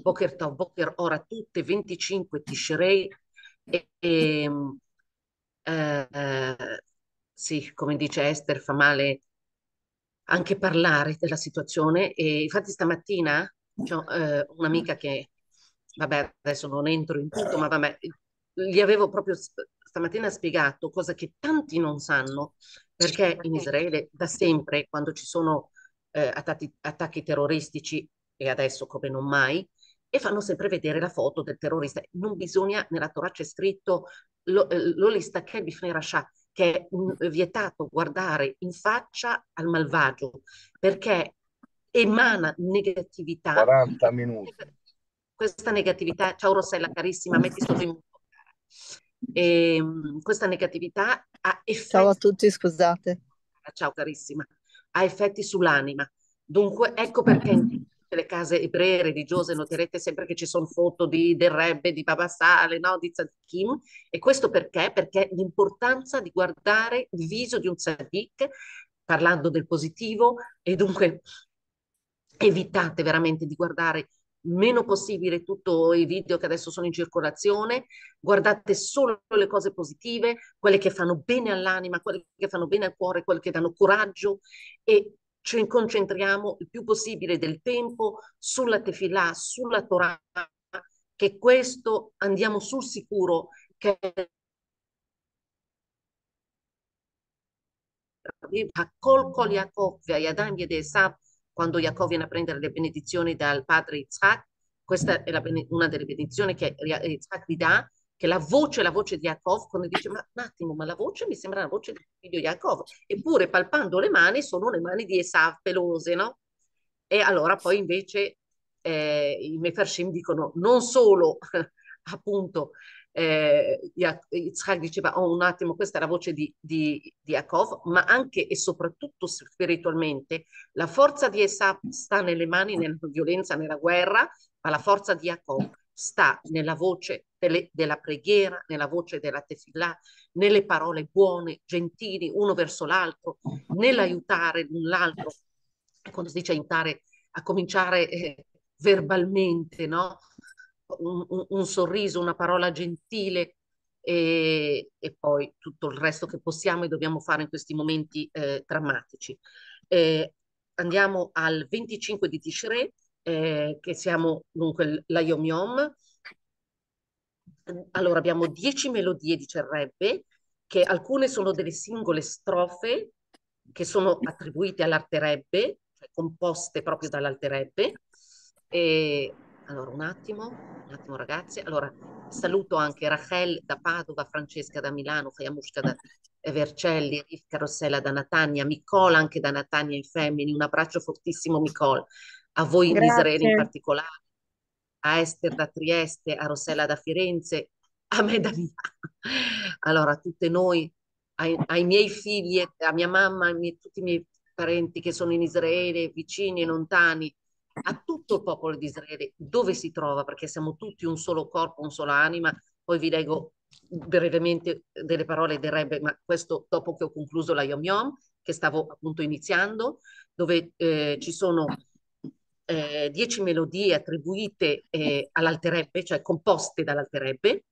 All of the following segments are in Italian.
Boker Tov, Boker Ora, tutte 25 Tishrei e, e eh, sì, come dice Esther, fa male anche parlare della situazione. E infatti stamattina ho eh, un'amica che, vabbè, adesso non entro in tutto, ma vabbè, gli avevo proprio stamattina spiegato cosa che tanti non sanno, perché in Israele da sempre, quando ci sono eh, attacchi, attacchi terroristici, e adesso come non mai, e fanno sempre vedere la foto del terrorista. Non bisogna, nella Torah c'è scritto, lo, eh, lo lista che Rasha, che è vietato guardare in faccia al malvagio, perché emana negatività. 40 minuti. Questa negatività, ciao Rossella carissima, metti sotto in e, ehm, questa negatività ha effetti. Ciao a tutti, scusate. Ciao carissima, ha effetti sull'anima. Dunque, ecco perché le case ebree religiose noterete sempre che ci sono foto di, del Rebbe, di Baba Sale, no? di Tzadkim. E questo perché? Perché l'importanza di guardare il viso di un tzaddik, parlando del positivo, e dunque evitate veramente di guardare meno possibile tutti i video che adesso sono in circolazione, guardate solo le cose positive, quelle che fanno bene all'anima, quelle che fanno bene al cuore, quelle che danno coraggio e ci concentriamo il più possibile del tempo sulla tefilà, sulla Torah, che questo andiamo sul sicuro che quando Jacob viene a prendere le benedizioni dal padre Isaac, questa è una delle benedizioni che Isaac gli dà, che la voce, la voce di Yaakov, quando dice, ma un attimo, ma la voce mi sembra la voce del figlio Yaakov, eppure palpando le mani sono le mani di Esav pelose, no? E allora poi invece eh, i Mefarshim dicono non solo appunto eh, Yitzhak diceva oh un attimo questa è la voce di, di, di Yaakov ma anche e soprattutto spiritualmente la forza di Esav sta nelle mani nella violenza nella guerra ma la forza di Yaakov sta nella voce delle, della preghiera, nella voce della tefillah, nelle parole buone, gentili, uno verso l'altro, nell'aiutare l'un l'altro. Quando si dice aiutare, a cominciare eh, verbalmente, no? Un, un, un, sorriso, una parola gentile e, e, poi tutto il resto che possiamo e dobbiamo fare in questi momenti eh, drammatici. Eh, andiamo al 25 di Tishrei, eh, che siamo dunque la Yom Yom. Allora abbiamo dieci melodie di Cerrebbe, che alcune sono delle singole strofe che sono attribuite all'Arterebbe, cioè composte proprio dall'Alterebbe. E allora un attimo, un attimo ragazzi. Allora saluto anche Rachel da Padova, Francesca da Milano, Fayamushka da Vercelli, Rivka Rossella da Natania, Micola anche da Natania in Femmini. Un abbraccio fortissimo Micola a voi di Israele in particolare, a Esther da Trieste, a Rossella da Firenze, a me da Milano. Allora, a tutte noi, ai, ai miei figli, a mia mamma, a miei, tutti i miei parenti che sono in Israele, vicini e lontani, a tutto il popolo di Israele, dove si trova, perché siamo tutti un solo corpo, un solo anima. Poi vi leggo brevemente delle parole del Rebbe, ma questo dopo che ho concluso la Yom Yom, che stavo appunto iniziando, dove eh, ci sono eh, dieci melodie attribuite eh, all'alterebbe, cioè composte dall'alterebbe,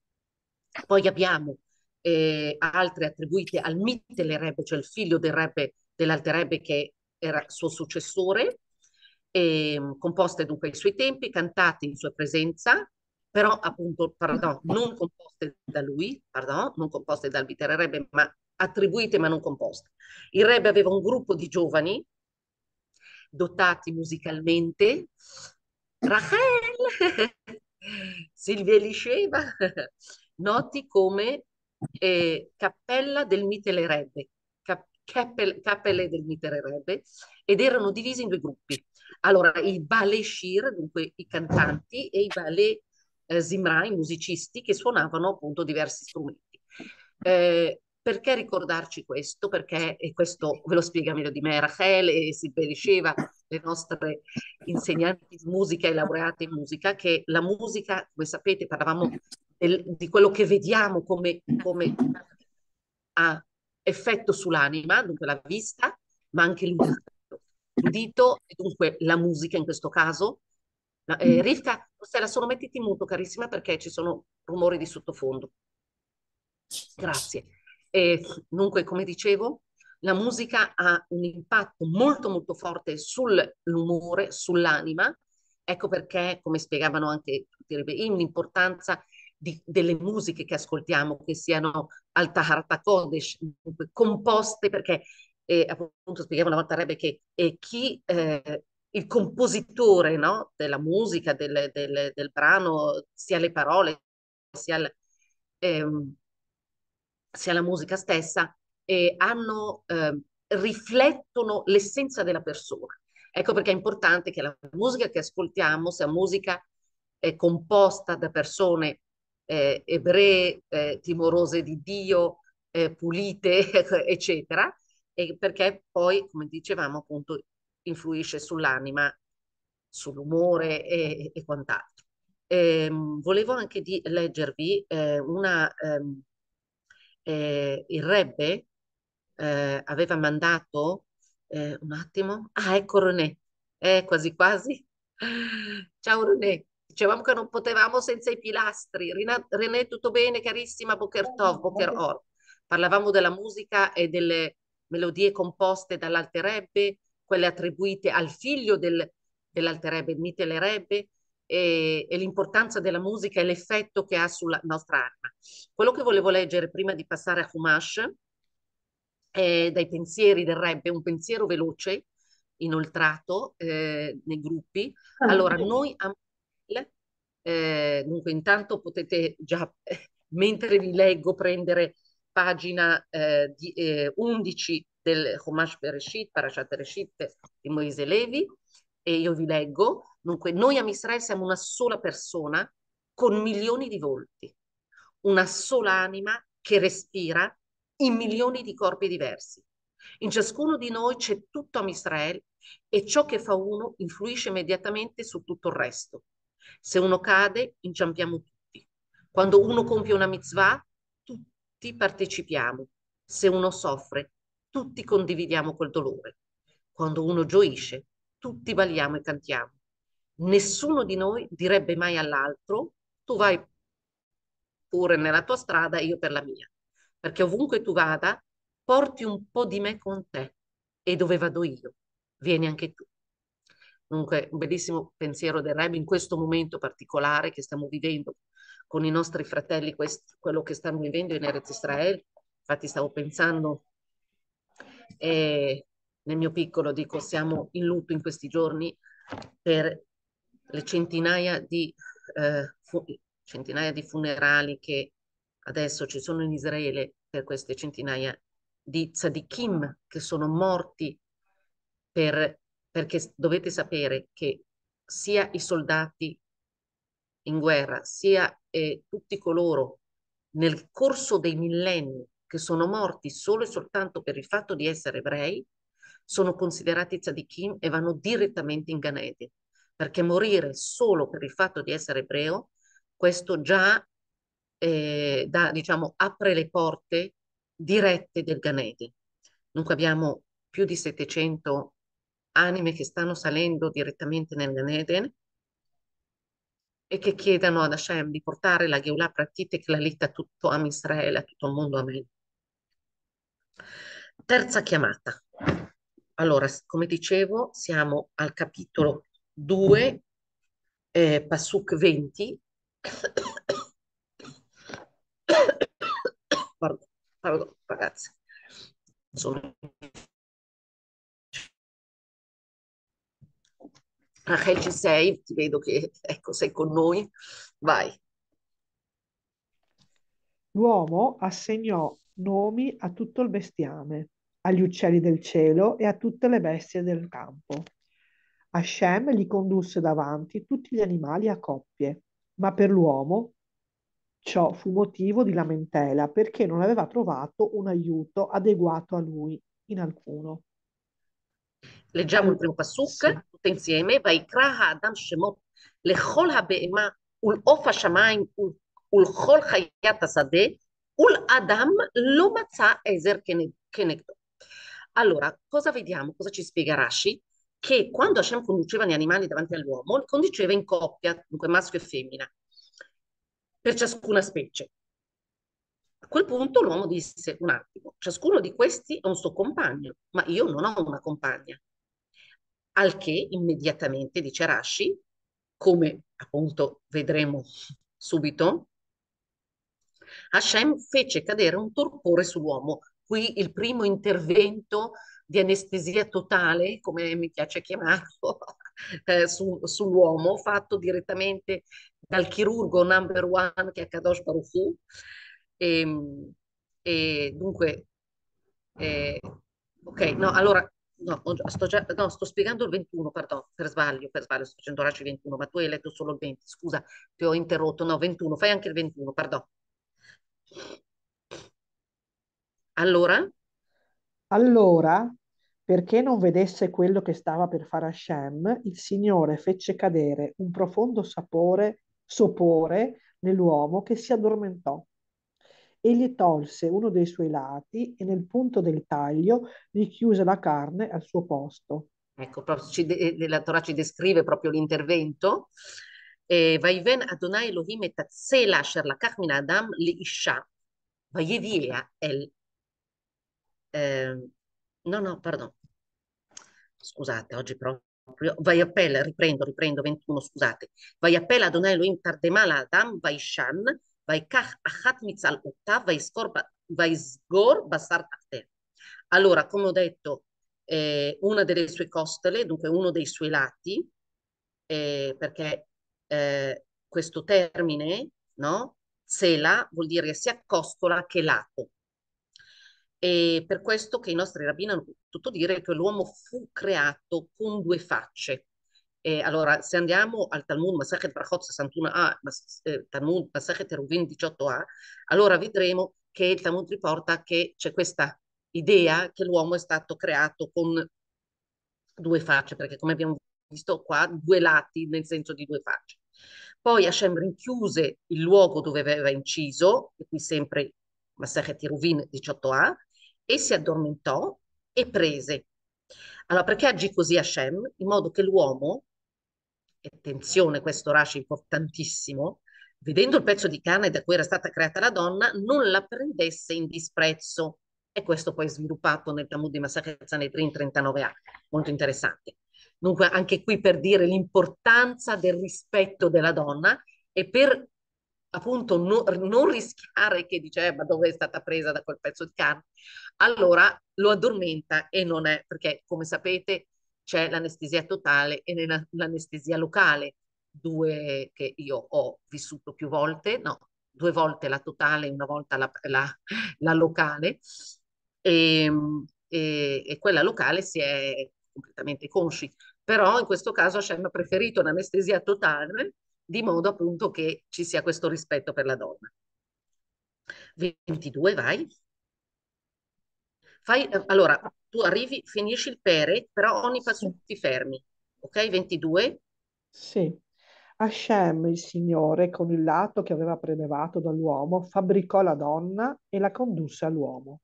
poi abbiamo eh, altre attribuite al Mittele Rebbe, cioè il figlio del Rebbe, dell'alterebbe che era suo successore, ehm, composte dunque ai suoi tempi, cantate in sua presenza, però appunto, pardon, non composte da lui, pardon, non composte dal Mittele Rebbe, ma attribuite ma non composte. Il Rebbe aveva un gruppo di giovani dotati musicalmente. Rachel, Silvia Elisceva, noti come eh, cappella del cappel- cappelle del Mitelerebbe, ed erano divisi in due gruppi. Allora, i ballet shir, dunque i cantanti, e i ballet eh, zimra, i musicisti, che suonavano appunto diversi strumenti. Eh, perché ricordarci questo? Perché, e questo ve lo spiega meglio di me Rachel e Silvia diceva, le nostre insegnanti di musica e laureate in musica, che la musica, come sapete, parlavamo del, di quello che vediamo come, come ha effetto sull'anima, dunque la vista, ma anche l'udito. L'udito, e dunque la musica in questo caso, eh, Rivka, Stella, solo mettiti in muto, carissima, perché ci sono rumori di sottofondo. Grazie. E, dunque, come dicevo, la musica ha un impatto molto molto forte sull'umore, sull'anima. Ecco perché, come spiegavano anche l'importanza delle musiche che ascoltiamo, che siano Alta Kodesh, composte, perché eh, appunto spiegavano una volta Rebbe che eh, chi eh, il compositore no, della musica, del, del, del, brano, sia le parole, sia, ehm, sia la musica stessa, eh, hanno, eh, riflettono l'essenza della persona. Ecco perché è importante che la musica che ascoltiamo sia musica eh, composta da persone eh, ebree, eh, timorose di Dio, eh, pulite, eccetera, e perché poi, come dicevamo, appunto, influisce sull'anima, sull'umore e, e quant'altro. Ehm, volevo anche di leggervi una... Ehm, eh, il Rebbe eh, aveva mandato eh, un attimo. Ah, ecco René, eh, quasi quasi. Ciao René, dicevamo che non potevamo senza i pilastri. Rina, René, tutto bene, carissima? Boker Tov, Boker Or. Parlavamo della musica e delle melodie composte dall'Alterebbe, quelle attribuite al figlio del, dell'Alterebbe, Mitelerebbe, e, e l'importanza della musica e l'effetto che ha sulla nostra anima. Quello che volevo leggere prima di passare a Humash è dai pensieri del Rebbe, un pensiero veloce, inoltrato eh, nei gruppi. Ah, allora, noi a eh, dunque intanto potete già, mentre vi leggo, prendere pagina eh, di, 11 eh, del Homash Bereshit, Parashat Bereshit di Moise Levi, e io vi leggo. Dunque, noi a Israele siamo una sola persona con milioni di volti, una sola anima che respira in milioni di corpi diversi. In ciascuno di noi c'è tutto a Israele e ciò che fa uno influisce immediatamente su tutto il resto. Se uno cade, inciampiamo tutti. Quando uno compie una mitzvah, tutti partecipiamo. Se uno soffre, tutti condividiamo quel dolore. Quando uno gioisce, tutti balliamo e cantiamo. Nessuno di noi direbbe mai all'altro, tu vai pure nella tua strada io per la mia perché ovunque tu vada, porti un po' di me con te e dove vado io, vieni anche tu. Dunque, un bellissimo pensiero del Rebbe in questo momento particolare che stiamo vivendo con i nostri fratelli, questo, quello che stanno vivendo in Erez Israele. Infatti stavo pensando, eh, nel mio piccolo, dico, siamo in lutto in questi giorni per le centinaia di, eh, centinaia di funerali che adesso ci sono in Israele per queste centinaia di tzadikim che sono morti per, perché dovete sapere che sia i soldati in guerra, sia eh, tutti coloro nel corso dei millenni che sono morti solo e soltanto per il fatto di essere ebrei, sono considerati tzadikim e vanno direttamente in Ganede. Perché morire solo per il fatto di essere ebreo, questo già eh, da, diciamo, apre le porte dirette del Ganedi. Dunque abbiamo più di 700 anime che stanno salendo direttamente nel Ganeden e che chiedono ad Hashem di portare la Geulah Pratit e Klalit a tutto Am Israele, a tutto il mondo. Amen. Terza chiamata. Allora, come dicevo, siamo al capitolo 2, eh, Pasuk 20, Pardon, pardon, ragazzi. Sono... Rachel ci sei? Ti vedo che ecco, sei con noi. Vai. L'uomo assegnò nomi a tutto il bestiame, agli uccelli del cielo e a tutte le bestie del campo. Hashem li condusse davanti tutti gli animali a coppie, ma per l'uomo ciò fu motivo di lamentela perché non aveva trovato un aiuto adeguato a lui in alcuno. Leggiamo il primo pasuk, tutte insieme, Vaikraha Adam Shemot, Lechol HaBe'ema, Ul-Of HaShamayim, Ul-Chol Hayat HaSadeh, Ul-Adam Lo Matzah Ezer Kenegdo. Allora, cosa vediamo? Cosa ci spiega Rashi? Che quando Hashem conduceva gli animali davanti all'uomo, li conduceva in coppia, dunque maschio e femmina, per ciascuna specie. A quel punto l'uomo disse, un attimo, ciascuno di questi ha un suo compagno, ma io non ho una compagna. Al che immediatamente, dice Rashi, come appunto vedremo subito, Hashem fece cadere un torpore sull'uomo. Qui il primo intervento di anestesia totale, come mi piace chiamarlo, eh, su, sull'uomo, fatto direttamente dal chirurgo number one che è Kadosh Baruch. E, ehm, e dunque, eh, ok, no, allora, no, sto, già, no, sto spiegando il 21, perdono, per sbaglio, per sbaglio, sto facendo Raci 21, ma tu hai letto solo il 20, scusa, ti ho interrotto, no, 21, fai anche il 21, perdono. Allora? Allora, perché non vedesse quello che stava per fare a Shem, il Signore fece cadere un profondo sapore, sopore nell'uomo che si addormentò. Egli tolse uno dei suoi lati e nel punto del taglio richiuse la carne al suo posto. Ecco, ci, eh, la Torah ci descrive proprio l'intervento. Vaiven Adonai Elohim et Tatsela asher lakach min Adam le Isha Vayevia el... Ehm, no, no, perdono scusate, oggi proprio, vai a Vayapel, riprendo, riprendo, 21, scusate, vai a Vayapel Adonai Elohim Tardemala Adam vai shan, vai kach Achat Mitzal Utta, Vaisgor Basar Tahter. Allora, come ho detto, eh, una delle sue costole, dunque uno dei suoi lati, eh, perché eh, questo termine, no? Sela vuol dire sia costola che lato. E per questo che i nostri rabbini hanno potuto dire che l'uomo fu creato con due facce. E allora, se andiamo al Talmud Masachet Brachot 61a, eh, Talmud Masachet Eruvin 18a, allora vedremo che il Talmud riporta che c'è questa idea che l'uomo è stato creato con due facce, perché come abbiamo visto qua, due lati nel senso di due facce. Poi Hashem rinchiuse il luogo dove aveva inciso, e qui sempre Masachet Ruvin 18a, e si addormentò e prese. Allora, perché agì così Hashem? In modo che l'uomo, e attenzione, questo Rashi importantissimo, vedendo il pezzo di carne da cui era stata creata la donna, non la prendesse in disprezzo. E questo poi è sviluppato nel Talmud di Masachet Sanedrin 39a, molto interessante. Dunque anche qui per dire l'importanza del rispetto della donna e per appunto no, non rischiare che dice eh, ma dove è stata presa da quel pezzo di carne, allora lo addormenta e non è, perché come sapete c'è l'anestesia totale e l'anestesia locale, due che io ho vissuto più volte, no, due volte la totale e una volta la, la, la locale, e, ehm, e, e, quella locale si è completamente consci. Però in questo caso Hashem ha preferito l'anestesia totale di modo appunto che ci sia questo rispetto per la donna. 22, vai. Fai, eh, allora, tu arrivi, finisci il pere, però ogni passo sì. ti fermi. Ok, 22? Sì. Hashem, il Signore, con il lato che aveva prelevato dall'uomo, fabbricò la donna e la condusse all'uomo.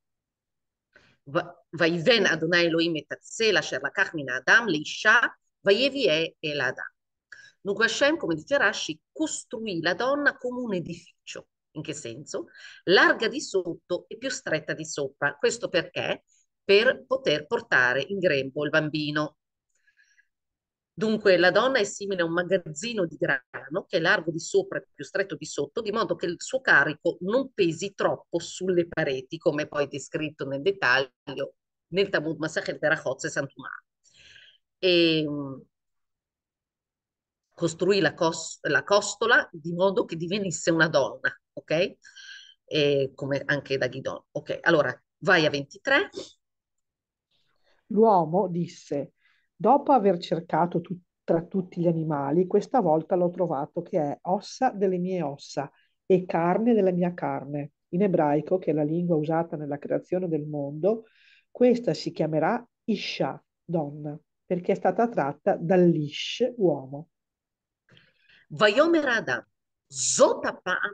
Vaiden Adonai Elohim et Tatsela, Sherlakach min Adam, Leisha, Vaievi e Eladam. Dunque Hashem, come dice Rashi, costruì la donna come un edificio. In che senso? Larga di sotto e più stretta di sopra. Questo perché? Per poter portare in grembo il bambino. Dunque la donna è simile a un magazzino di grano che è largo di sopra e più stretto di sotto, di modo che il suo carico non pesi troppo sulle pareti, come poi descritto nel dettaglio nel Talmud Masachet Berachot 61. E costruì la, cos la, costola di modo che divenisse una donna, ok? E come anche da Ghidon. Ok, allora vai a 23. L'uomo disse Dopo aver cercato tu- tra tutti gli animali, questa volta l'ho trovato che è ossa delle mie ossa e carne della mia carne. In ebraico, che è la lingua usata nella creazione del mondo, questa si chiamerà Isha, donna, perché è stata tratta dall'ish, uomo. ויאמר האדם, זאת הפעם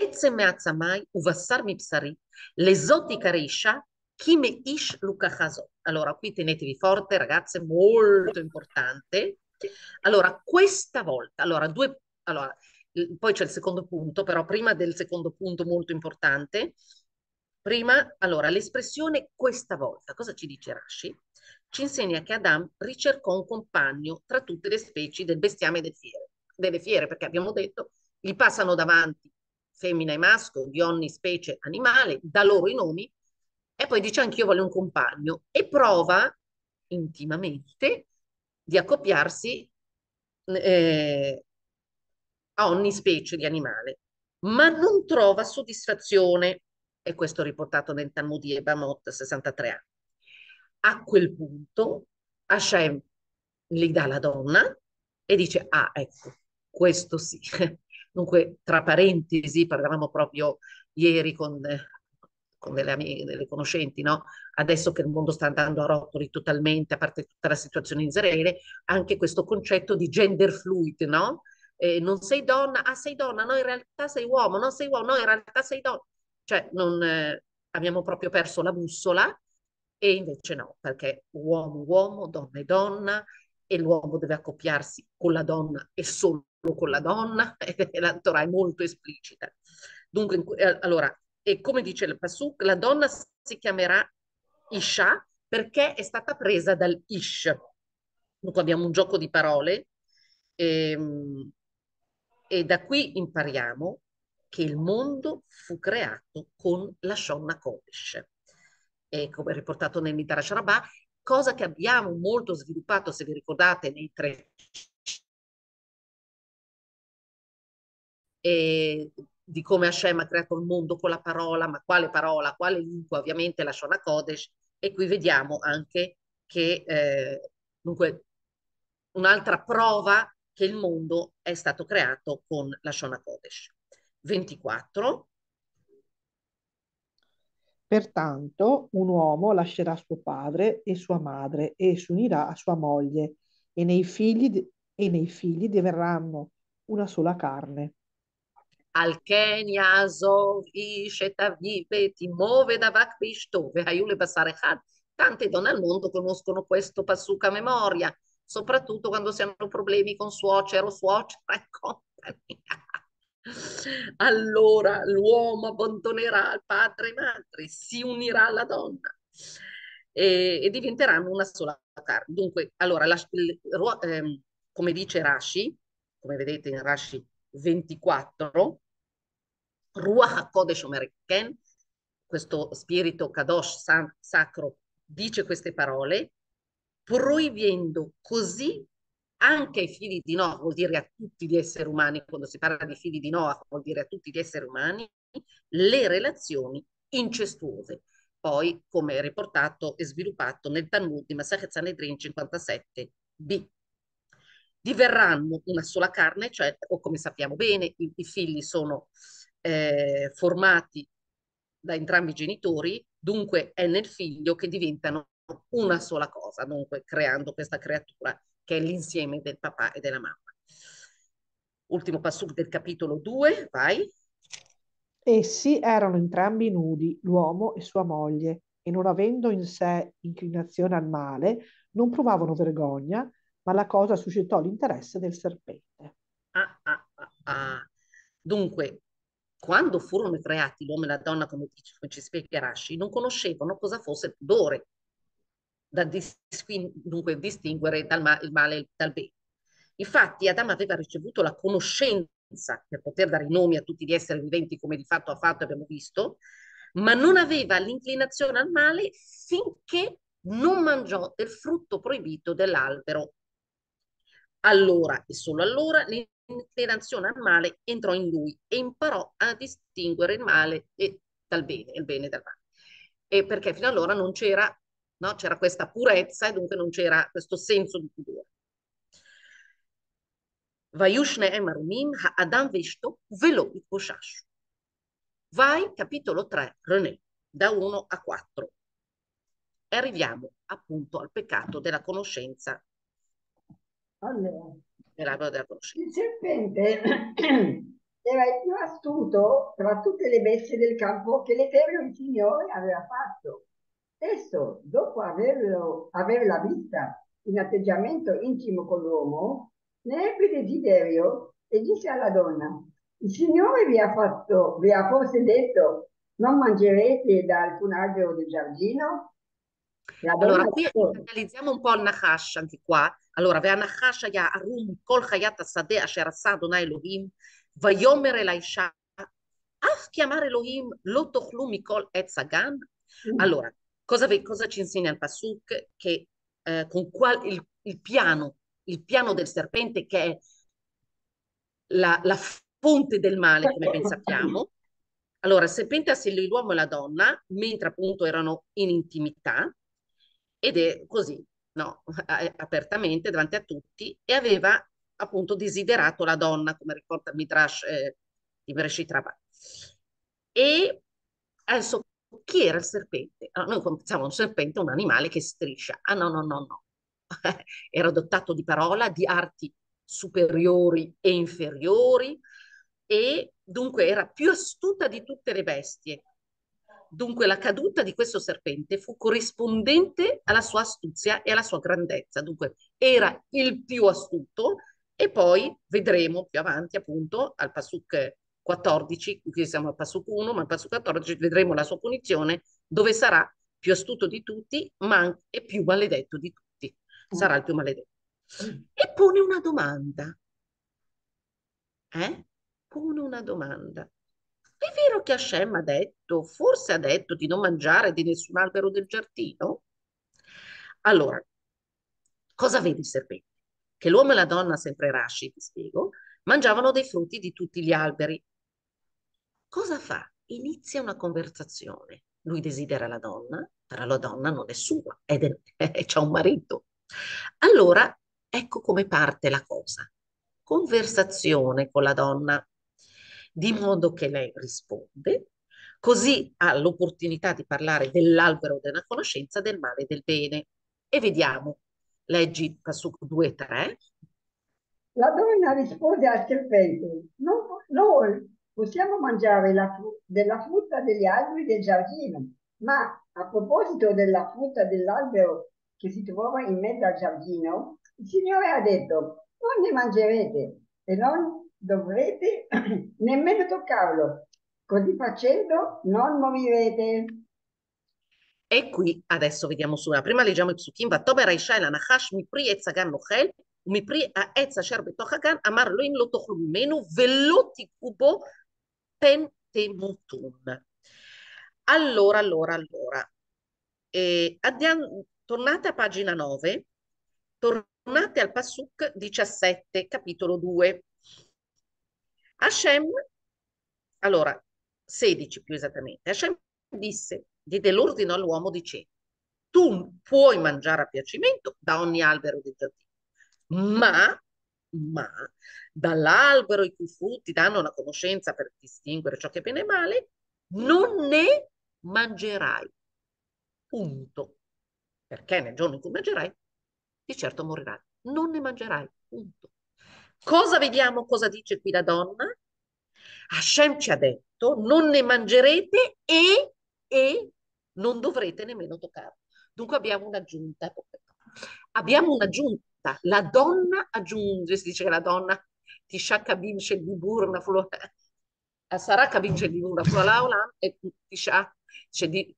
עצם מעצמי ובשר מבשרי, לזאת תיקרא אישה, Kime Ish Lukachazo. Allora, qui tenetevi forte, ragazze, molto importante. Allora, questa volta, allora, due, allora, poi c'è il secondo punto, però prima del secondo punto molto importante, prima, allora, l'espressione questa volta, cosa ci dice Rashi? Ci insegna che Adam ricercò un compagno tra tutte le specie del bestiame delle fiere, delle fiere perché abbiamo detto, gli passano davanti femmina e maschio di ogni specie animale, da loro i nomi, e poi dice anch'io voglio un compagno e prova intimamente di accoppiarsi eh, a ogni specie di animale, ma non trova soddisfazione, e questo riportato nel Talmud di Ebamot, 63 anni. A quel punto Hashem gli dà la donna e dice, ah, ecco, questo sì. Dunque, tra parentesi, parlavamo proprio ieri con con delle amiche, delle conoscenti, no? Adesso che il mondo sta andando a rotoli totalmente, a parte tutta la situazione in Israele, anche questo concetto di gender fluid, no? Eh, non sei donna, ah sei donna, no in realtà sei uomo, non sei uomo, no in realtà sei donna. Cioè non, eh, abbiamo proprio perso la bussola e invece no, perché uomo uomo, donna donna e l'uomo deve accoppiarsi con la donna e solo con la donna e la Torah è molto esplicita. Dunque, eh, allora, e come dice il Pasuk, la donna si chiamerà Isha perché è stata presa dal Ish. Dunque abbiamo un gioco di parole e, ehm, e da qui impariamo che il mondo fu creato con la Shonna Kodesh. E come riportato nel Midrash Rabbah, cosa che abbiamo molto sviluppato, se vi ricordate, nei tre e di come Hashem ha creato il mondo con la parola, ma quale parola, quale lingua? Ovviamente la Shona Kodesh, e qui vediamo anche che, eh, dunque, un'altra prova che il mondo è stato creato con la Shona Kodesh. 24. Pertanto un uomo lascerà suo padre e sua madre e si unirà a sua moglie e nei figli, e nei figli diverranno una sola carne. על כן יעזוב איש את אביו ואת אמו ודבק באשתו, והיו לבשר אחד. Tante donne al mondo conoscono questo passuca a memoria, soprattutto quando si hanno problemi con suocero, suocera e compagnia. Allora l'uomo abbandonerà il padre e madre, si unirà alla donna e, e diventeranno una sola carne. Dunque, allora, la, eh, come dice Rashi, come vedete in Rashi 24, Ruach HaKodesh Omerken, questo spirito Kadosh sacro, dice queste parole, proibendo così anche ai figli di Noah, vuol dire a tutti gli esseri umani, quando si parla di figli di Noah, vuol dire a tutti gli esseri umani, le relazioni incestuose. Poi, come riportato e sviluppato nel Talmud di Masachet Sanedrin 57b diverranno una sola carne, cioè, o come sappiamo bene, i, i figli sono eh, formati da entrambi i genitori, dunque è nel figlio che diventano una sola cosa, dunque creando questa creatura che è l'insieme del papà e della mamma. Ultimo passo del capitolo 2, vai. Essi erano entrambi nudi, l'uomo e sua moglie, e non avendo in sé inclinazione al male, non provavano vergogna, ma la cosa suscitò l'interesse del serpente. Ah, ah, ah, ah. Dunque, quando furono creati l'uomo e la donna, come, dice, come ci spiega Rashi, non conoscevano cosa fosse il pudore, da dis- dunque distinguere dal ma- il male dal bene. Infatti Adamo aveva ricevuto la conoscenza per poter dare i nomi a tutti gli esseri viventi, come di fatto ha fatto, abbiamo visto, ma non aveva l'inclinazione al male finché non mangiò del frutto proibito dell'albero allora e solo allora l'inclinazione al male entrò in lui e imparò a distinguere il male dal bene, il bene dal male. E perché fino allora non c'era, no? c'era questa purezza e dunque non c'era questo senso di pudore. Vayushne emarumim ha'adam veishto velo itposhashu. Vai, capitolo 3, René, da 1 a 4. E arriviamo appunto al peccato della conoscenza allora, il serpente era il più astuto tra tutte le bestie del campo che l'Eterno il Signore aveva fatto. Spesso, dopo averlo, averla vista in atteggiamento intimo con l'uomo, ne ebbe desiderio e disse alla donna, il Signore vi ha fatto, vi ha forse detto, non mangerete da alcun albero del giardino? allora, qui analizziamo un po' il Nahash anche qua. Allora, והנחש היה ערום כל חיית השדה אשר עשה אדוני אלוהים, ויאמר אל האישה, אף כי אמר אלוהים לא תאכלו מכל עץ הגן? Allora, cosa, cosa, ci insegna il Pasuk? Che eh, con qual, il, il, piano, il piano del serpente che è la, la fonte del male, come ben sappiamo. Allora, il serpente assegnò l'uomo e la donna mentre appunto erano in intimità ed è così, no, apertamente davanti a tutti e aveva appunto desiderato la donna, come ricorda Midrash eh, di Bereshit Rabbah. E adesso chi era il serpente? Allora, noi pensiamo un serpente, un animale che striscia. Ah no, no, no, no. era dotato di parola, di arti superiori e inferiori e dunque era più astuta di tutte le bestie. Dunque la caduta di questo serpente fu corrispondente alla sua astuzia e alla sua grandezza. Dunque era il più astuto e poi vedremo più avanti appunto al Pasuk 14, qui siamo al Pasuk 1, ma al Pasuk 14 vedremo la sua punizione dove sarà più astuto di tutti ma è più maledetto di tutti. Sarà il più maledetto. E pone una domanda. Eh? Pone una domanda. È vero che Hashem ha detto, forse ha detto di non mangiare di nessun albero del giardino? Allora, cosa vede il serpente? Che l'uomo e la donna, sempre Rashi, ti spiego, mangiavano dei frutti di tutti gli alberi. Cosa fa? Inizia una conversazione. Lui desidera la donna, però la donna non è sua, ed è, c'ha un marito. Allora, ecco come parte la cosa. Conversazione con la donna di modo che lei risponde, così ha l'opportunità di parlare dell'albero della conoscenza del male e del bene. E vediamo, leggi Pasuk 2 e 3. La donna risponde al serpente, non, noi possiamo mangiare la della frutta degli alberi del giardino, ma a proposito della frutta dell'albero che si trova in mezzo al giardino, il Signore ha detto, non ne mangerete e non dovrete nemmeno toccarlo. Così facendo non morirete. E qui adesso vediamo su. Prima leggiamo i psukim. ותאמר האישה אל הנחש מפרי עץ הגן נאכל ומפרי העץ אשר בתוך הגן אמר אלוהים לא תאכלו ממנו ולא תיגעו בו Pentemutum. Allora, allora, allora. Eh, andiamo, tornate a pagina 9, tornate al Pasuk 17, capitolo 2. Hashem, allora, 16 più esattamente, Hashem disse, diede l'ordine all'uomo dicendo, tu puoi mangiare a piacimento da ogni albero di giardino, ma ma dall'albero i cui frutti danno la conoscenza per distinguere ciò che è bene e male, non ne mangerai. Punto. Perché nel giorno in cui mangerai, di certo morirai. Non ne mangerai. Punto. Cosa vediamo? Cosa dice qui la donna? Hashem ci ha detto non ne mangerete e, e non dovrete nemmeno toccarlo. Dunque abbiamo un'aggiunta. Abbiamo un'aggiunta. La donna aggiunge, si dice che la donna ti sciacca vince il bibur, una flora, sarà che vince il bibur, una flora e ti sciacca, di,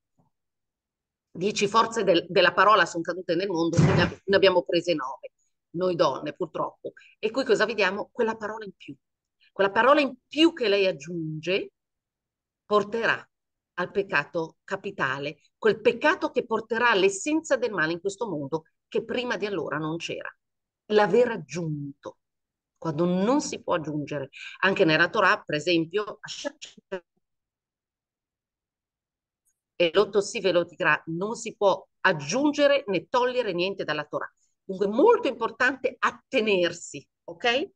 dieci forze del, della parola sono cadute nel mondo, ne, ne abbiamo prese nove noi donne purtroppo. E qui cosa vediamo? Quella parola in più. Quella parola in più che lei aggiunge porterà al peccato capitale, quel peccato che porterà l'essenza del male in questo mondo che prima di allora non c'era. L'aver aggiunto, quando non si può aggiungere. Anche nella Torah, per esempio, e l'otto si ve lo dirà, non si può aggiungere né togliere niente dalla Torah. Dunque, molto importante attenersi, ok?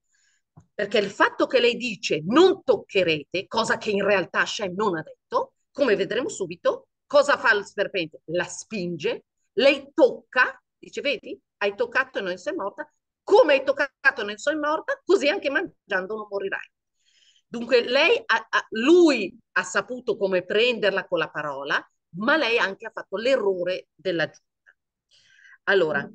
Perché il fatto che lei dice non toccherete, cosa che in realtà Shem non ha detto, come vedremo subito, cosa fa il serpente? La spinge, lei tocca, dice, vedi, hai toccato e non sei morta, come hai toccato e non sei morta, così anche mangiando non morirai. Dunque lei, ha, lui ha saputo come prenderla con la parola, ma lei anche ha fatto l'errore della giunta. Allora,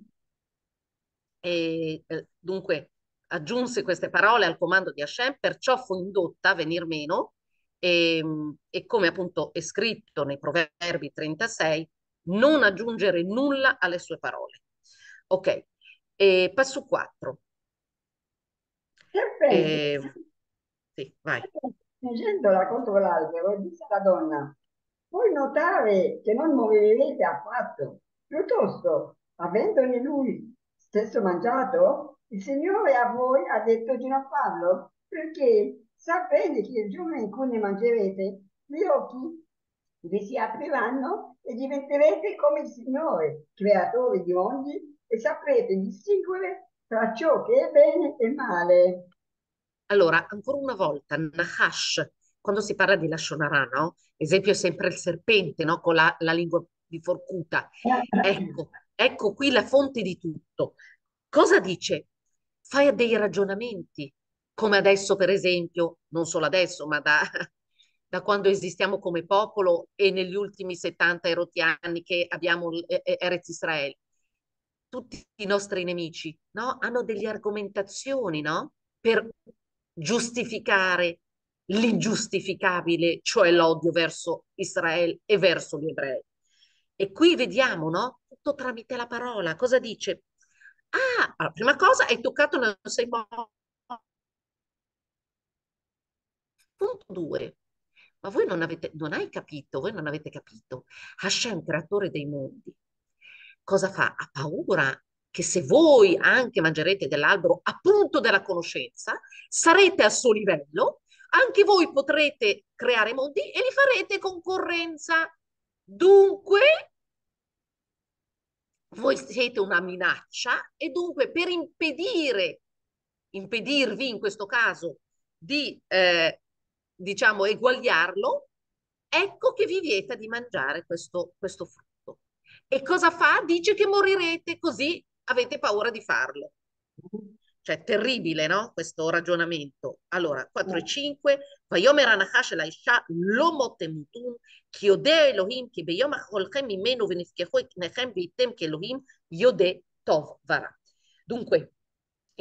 e, eh, dunque, aggiunse queste parole al comando di Hashem, perciò fu indotta a venir meno e, ehm, e come appunto è scritto nei Proverbi 36, non aggiungere nulla alle sue parole. Ok, e passo 4. Perfetto. Eh, sì, vai. Spingendola contro l'albero, disse la donna, puoi notare che non morirete affatto. Piuttosto, avendone lui stesso mangiato, il Signore a voi ha detto di non farlo, perché sapete che il giorno in cui ne mangerete, gli occhi vi si apriranno e diventerete come il Signore, creatore di mondi, e saprete distinguere tra ciò che è bene e male. Allora, ancora una volta, Nahash, quando si parla di Lashonara, no? Esempio è sempre il serpente, no? Con la, la lingua biforcuta. Ecco, ecco qui la fonte di tutto. Cosa dice? Fai dei ragionamenti, come adesso per esempio, non solo adesso, ma da, da quando esistiamo come popolo e negli ultimi 70 erotti anni che abbiamo Erez Israele. Tutti i nostri nemici no? hanno delle argomentazioni no? per giustificare l'ingiustificabile, cioè l'odio verso Israele e verso gli ebrei. E qui vediamo, no? Tutto tramite la parola. Cosa dice? Ah, allora, prima cosa, hai toccato non sei morto. Punto due. Ma voi non avete, non hai capito, voi non avete capito. Hashem, creatore dei mondi, cosa fa? Ha paura che se voi anche mangerete dell'albero appunto della conoscenza, sarete al suo livello, anche voi potrete creare mondi e li farete concorrenza. Dunque, voi siete una minaccia e dunque per impedire, impedirvi in questo caso di, eh, diciamo, eguagliarlo, ecco che vi vieta di mangiare questo, questo frutto. E cosa fa? Dice che morirete così avete paura di farlo. Cioè, terribile, no? Questo ragionamento. Allora, 4 e 5, ויאמר הנחש אל האישה, לא מותמותון, כי יודע אלוהים, כי ביום אכולכם ממנו ונפקחו את פניכם והייתם כאלוהים, יודע טוב ורע. Dunque,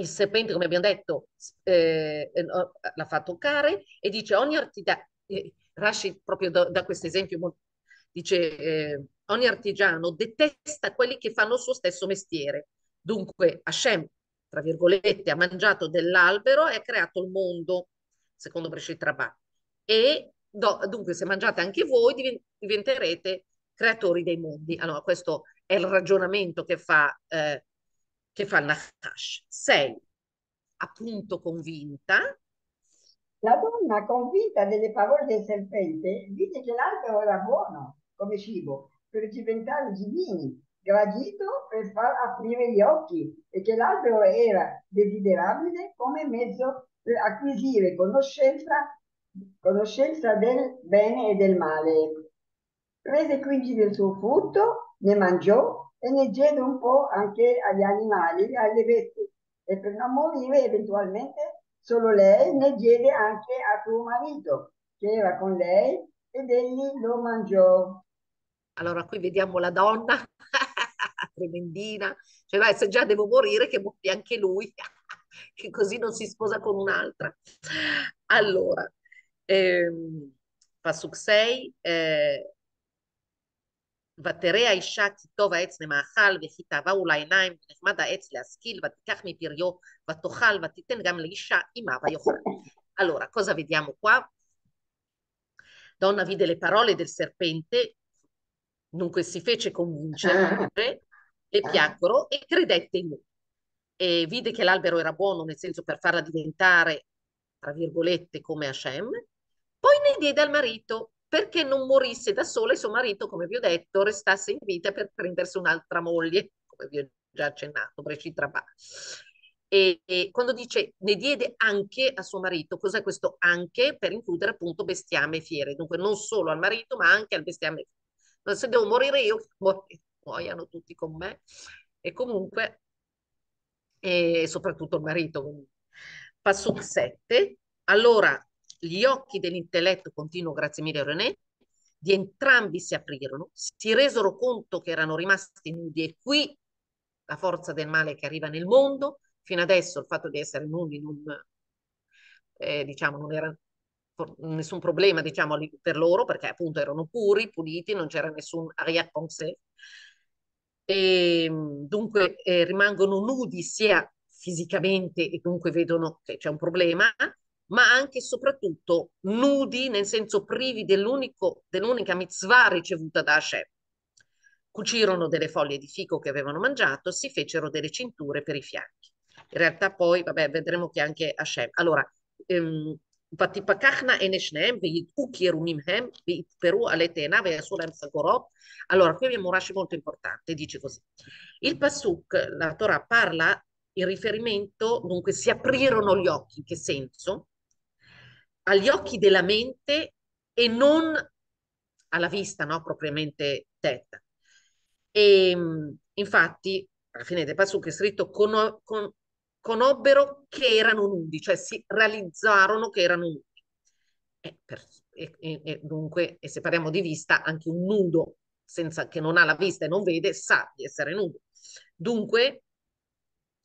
il serpente, come abbiamo detto, eh, la fa toccare e dice ogni artigiano, eh, Rashi proprio da, da questo esempio dice eh, ogni artigiano detesta quelli che fanno il suo stesso mestiere. Dunque Hashem, tra virgolette, ha mangiato dell'albero e ha creato il mondo, secondo Breshit Rabbah. E do, dunque se mangiate anche voi diventerete creatori dei mondi. Allora questo è il ragionamento che fa, eh, che fa il Nachash. Sei appunto convinta. La donna convinta delle parole del serpente dice che l'albero era buono come cibo per diventare divini, gradito per far aprire gli occhi e che l'albero era desiderabile come mezzo per acquisire conoscenza, conoscenza del bene e del male. Prese quindi del suo frutto, ne mangiò e ne diede un po' anche agli animali alle bestie e per non morire eventualmente solo lei ne diede anche a suo marito che era con lei ed egli lo mangiò. Allora qui vediamo la donna tremendina, cioè vai, se già devo morire che muori anche lui, che così non si sposa con un'altra. Allora, ehm, Pasuk 6, eh, ותראה האישה כי טוב העץ למאכל וכי תאווה הוא לעיניים ונחמד העץ להשכיל ותיקח מפריו ותאכל ותיתן גם לאישה עמה ויאכל. Allora, cosa vediamo qua? Donna vide le parole del serpente Dunque si fece convincere, le piacquero e credette in lui. E vide che l'albero era buono, nel senso per farla diventare, tra virgolette, come Hashem. Poi ne diede al marito perché non morisse da sola e suo marito, come vi ho detto, restasse in vita per prendersi un'altra moglie, come vi ho già accennato, Brecitrabà. E, e quando dice ne diede anche a suo marito, cos'è questo anche? Per includere appunto bestiame fiere, dunque non solo al marito ma anche al bestiame fiere se devo morire io, muoiano tutti con me. E comunque, e soprattutto il marito. Passo 7. Allora, gli occhi dell'intelletto, continuo, grazie mille René, di entrambi si aprirono, si resero conto che erano rimasti nudi e qui la forza del male che arriva nel mondo, fino adesso il fatto di essere nudi non, eh, diciamo, non era nessun problema diciamo, per loro perché appunto erano puri, puliti, non c'era nessun arrière-pensée e dunque eh, rimangono nudi sia fisicamente e dunque vedono che c'è un problema, ma anche e soprattutto nudi nel senso privi dell'unica mitzvah ricevuta da Hashem. Cucirono delle foglie di fico che avevano mangiato, si fecero delle cinture per i fianchi. In realtà poi, vabbè, vedremo che anche Hashem. Allora, ehm, ותפקחנה עיני שניהם וידעו כי ירומים הם ויתפרו עלי תאנה ויעשו להם חגורות. Allora, qui abbiamo un rashi molto importante, dice così. Il Pasuk, la Torah parla in riferimento, dunque si aprirono gli occhi, in che senso? Agli occhi della mente e non alla vista, no? Propriamente detta. E infatti, alla fine del Pasuk è scritto con, con, conobbero che erano nudi, cioè si realizzarono che erano nudi. E, per, e, e, dunque, e se parliamo di vista, anche un nudo senza, che non ha la vista e non vede sa di essere nudo. Dunque,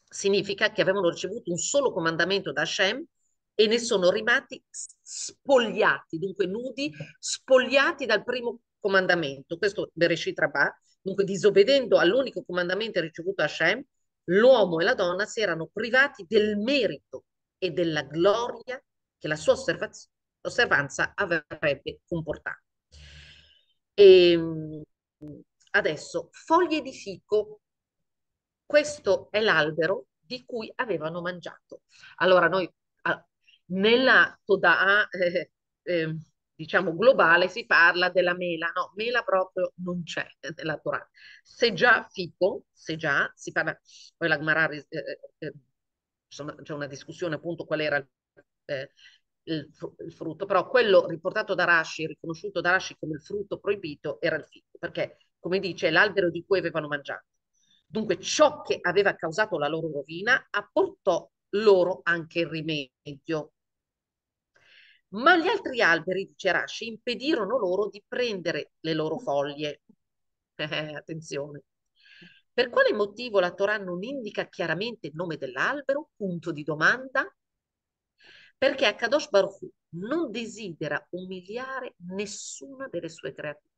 significa che avevano ricevuto un solo comandamento da Hashem e ne sono rimasti spogliati, dunque nudi, spogliati dal primo comandamento. Questo Bereshit Rabbah, dunque disobbedendo all'unico comandamento ricevuto da Hashem, l'uomo e la donna si erano privati del merito e della gloria che la sua osservanza avrebbe comportato. E ehm, adesso, foglie di fico, questo è l'albero di cui avevano mangiato. Allora noi nella Toda'a eh, eh, diciamo globale si parla della mela, no, mela proprio non c'è nella Torah. Se già fico, se già si parla, poi la Gemara, eh, eh, eh c'è una discussione appunto qual era eh, il, il, frutto, però quello riportato da Rashi, riconosciuto da Rashi come il frutto proibito, era il fico, perché come dice l'albero di cui avevano mangiato. Dunque ciò che aveva causato la loro rovina apportò loro anche il rimedio ma gli altri alberi, dice Rashi, impedirono loro di prendere le loro foglie. Eh, attenzione. Per quale motivo la Torah non indica chiaramente il nome dell'albero? Punto di domanda. Perché Akadosh Baruch Hu non desidera umiliare nessuna delle sue creature.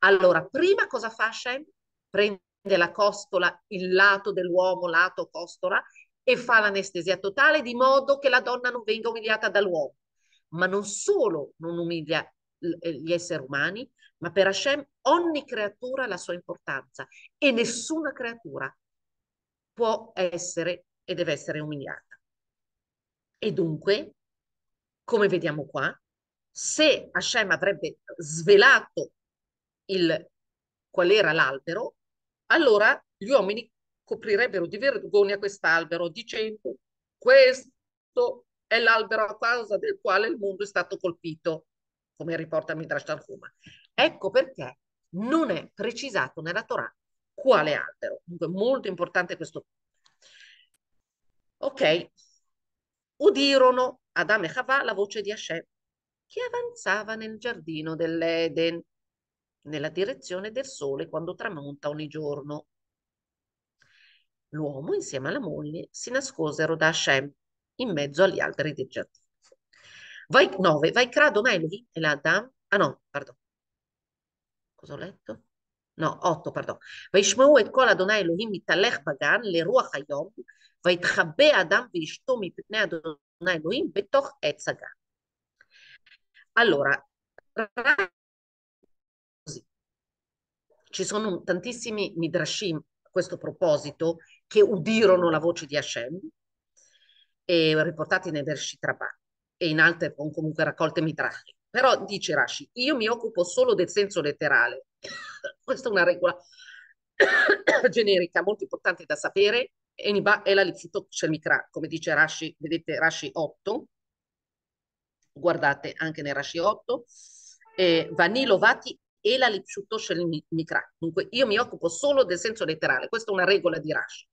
Allora, prima cosa fa Hashem? Prende la costola, il lato dell'uomo, lato costola, e fa l'anestesia totale di modo che la donna non venga umiliata dall'uomo ma non solo non umilia eh, gli esseri umani, ma per Hashem ogni creatura ha la sua importanza e nessuna creatura può essere e deve essere umiliata. E dunque, come vediamo qua, se Hashem avrebbe svelato il, qual era l'albero, allora gli uomini coprirebbero di vergogna quest'albero dicendo questo è l'albero a causa del quale il mondo è stato colpito, come riporta Midrash Tanhuma. Ecco perché non è precisato nella Torah quale albero. Dunque, molto importante questo. Ok, udirono Adam e Chava la voce di Hashem che avanzava nel giardino dell'Eden nella direzione del sole quando tramonta ogni giorno. L'uomo insieme alla moglie si nascosero da Hashem in mezzo agli alberi del giardino. Vai, 9. Vaikra Adonai Elohim e l'Adam. Ah no, pardon. Cosa ho letto? No, 8, pardon. וישמעו את קול אדוני אלוהים מתהלך בגן לרוח היום, ויתחבא אדם ואשתו מפני אדוני אלוהים בתוך עץ הגן. Allora, ci sono tantissimi midrashim a questo proposito che udirono la voce di Hashem e riportati nei versi Trabà e in altre comunque raccolte mitrache. Però dice Rashi, io mi occupo solo del senso letterale. Questa è una regola generica molto importante da sapere. Eniba è la lipsuto mikra, come dice Rashi, vedete Rashi 8, guardate anche nel Rashi 8, eh, Vanilo Vati e la lipsuto mikra. Dunque io mi occupo solo del senso letterale, questa è una regola di Rashi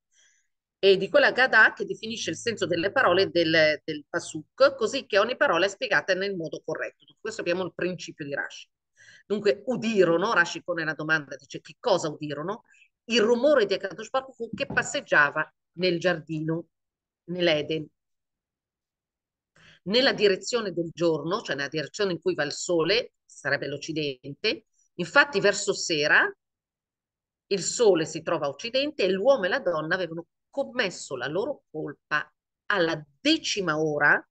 e di quella Gada che definisce il senso delle parole del, del Pasuk, così che ogni parola è spiegata nel modo corretto. Questo abbiamo il principio di Rashi. Dunque, udirono, Rashi pone la domanda, dice che cosa udirono? Il rumore di Akadosh Baruch che passeggiava nel giardino, nell'Eden. Nella direzione del giorno, cioè nella direzione in cui va il sole, sarebbe l'Occidente, infatti verso sera il sole si trova a Occidente e l'uomo e la donna avevano commesso la loro colpa alla decima ora,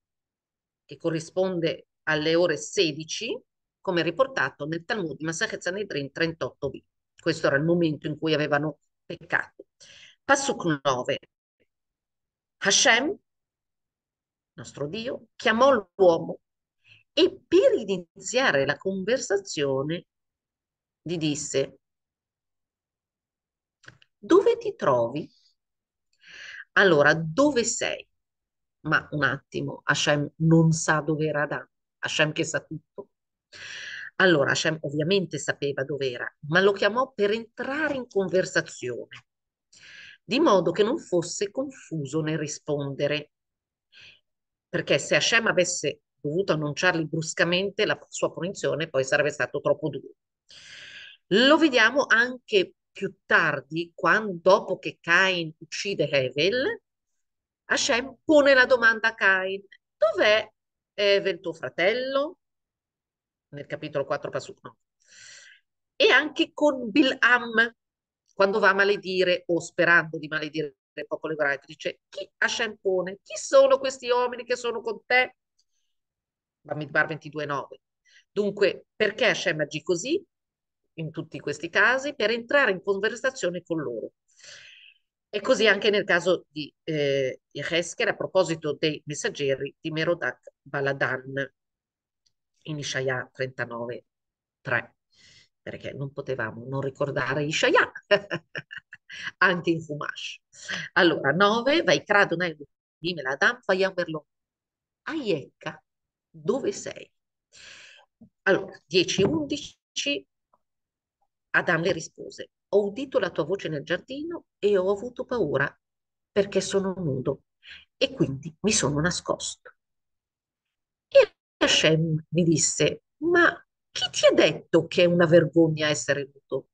che corrisponde alle ore 16, come riportato nel Talmud di Masachet Sanedrin 38b. Questo era il momento in cui avevano peccato. Passuk 9. Hashem, nostro Dio, chiamò l'uomo e per iniziare la conversazione gli disse, dove ti trovi? Allora, dove sei? Ma un attimo, Hashem non sa dove era Adam, Hashem che sa tutto. Allora, Hashem ovviamente sapeva dove era, ma lo chiamò per entrare in conversazione, di modo che non fosse confuso nel rispondere. Perché se Hashem avesse dovuto annunciargli bruscamente la sua punizione, poi sarebbe stato troppo duro. Lo vediamo anche più tardi, quando, dopo che Cain uccide Hevel, Hashem pone la domanda a Cain, dov'è Hevel tuo fratello? Nel capitolo 4, Pasuk 9. E anche con Bil'am, quando va a maledire o sperando di maledire il popolo ebraico, dice, chi Hashem pone? Chi sono questi uomini che sono con te? Bamidbar 22, 9. Dunque, perché Hashem agì così? In tutti questi casi per entrare in conversazione con loro. E così anche nel caso di eh, Yeheskel, a proposito dei messaggeri di Merodak Baladan in Ishaya 39, 3, perché non potevamo non ricordare Ishaya, anche in Fumash. Allora, 9, vai crado nel Meladam, fai averlo. Aiecca, dove sei? Allora, 10 11 Adam le rispose, ho udito la tua voce nel giardino e ho avuto paura perché sono nudo e quindi mi sono nascosto. E Hashem mi disse, ma chi ti ha detto che è una vergogna essere nudo?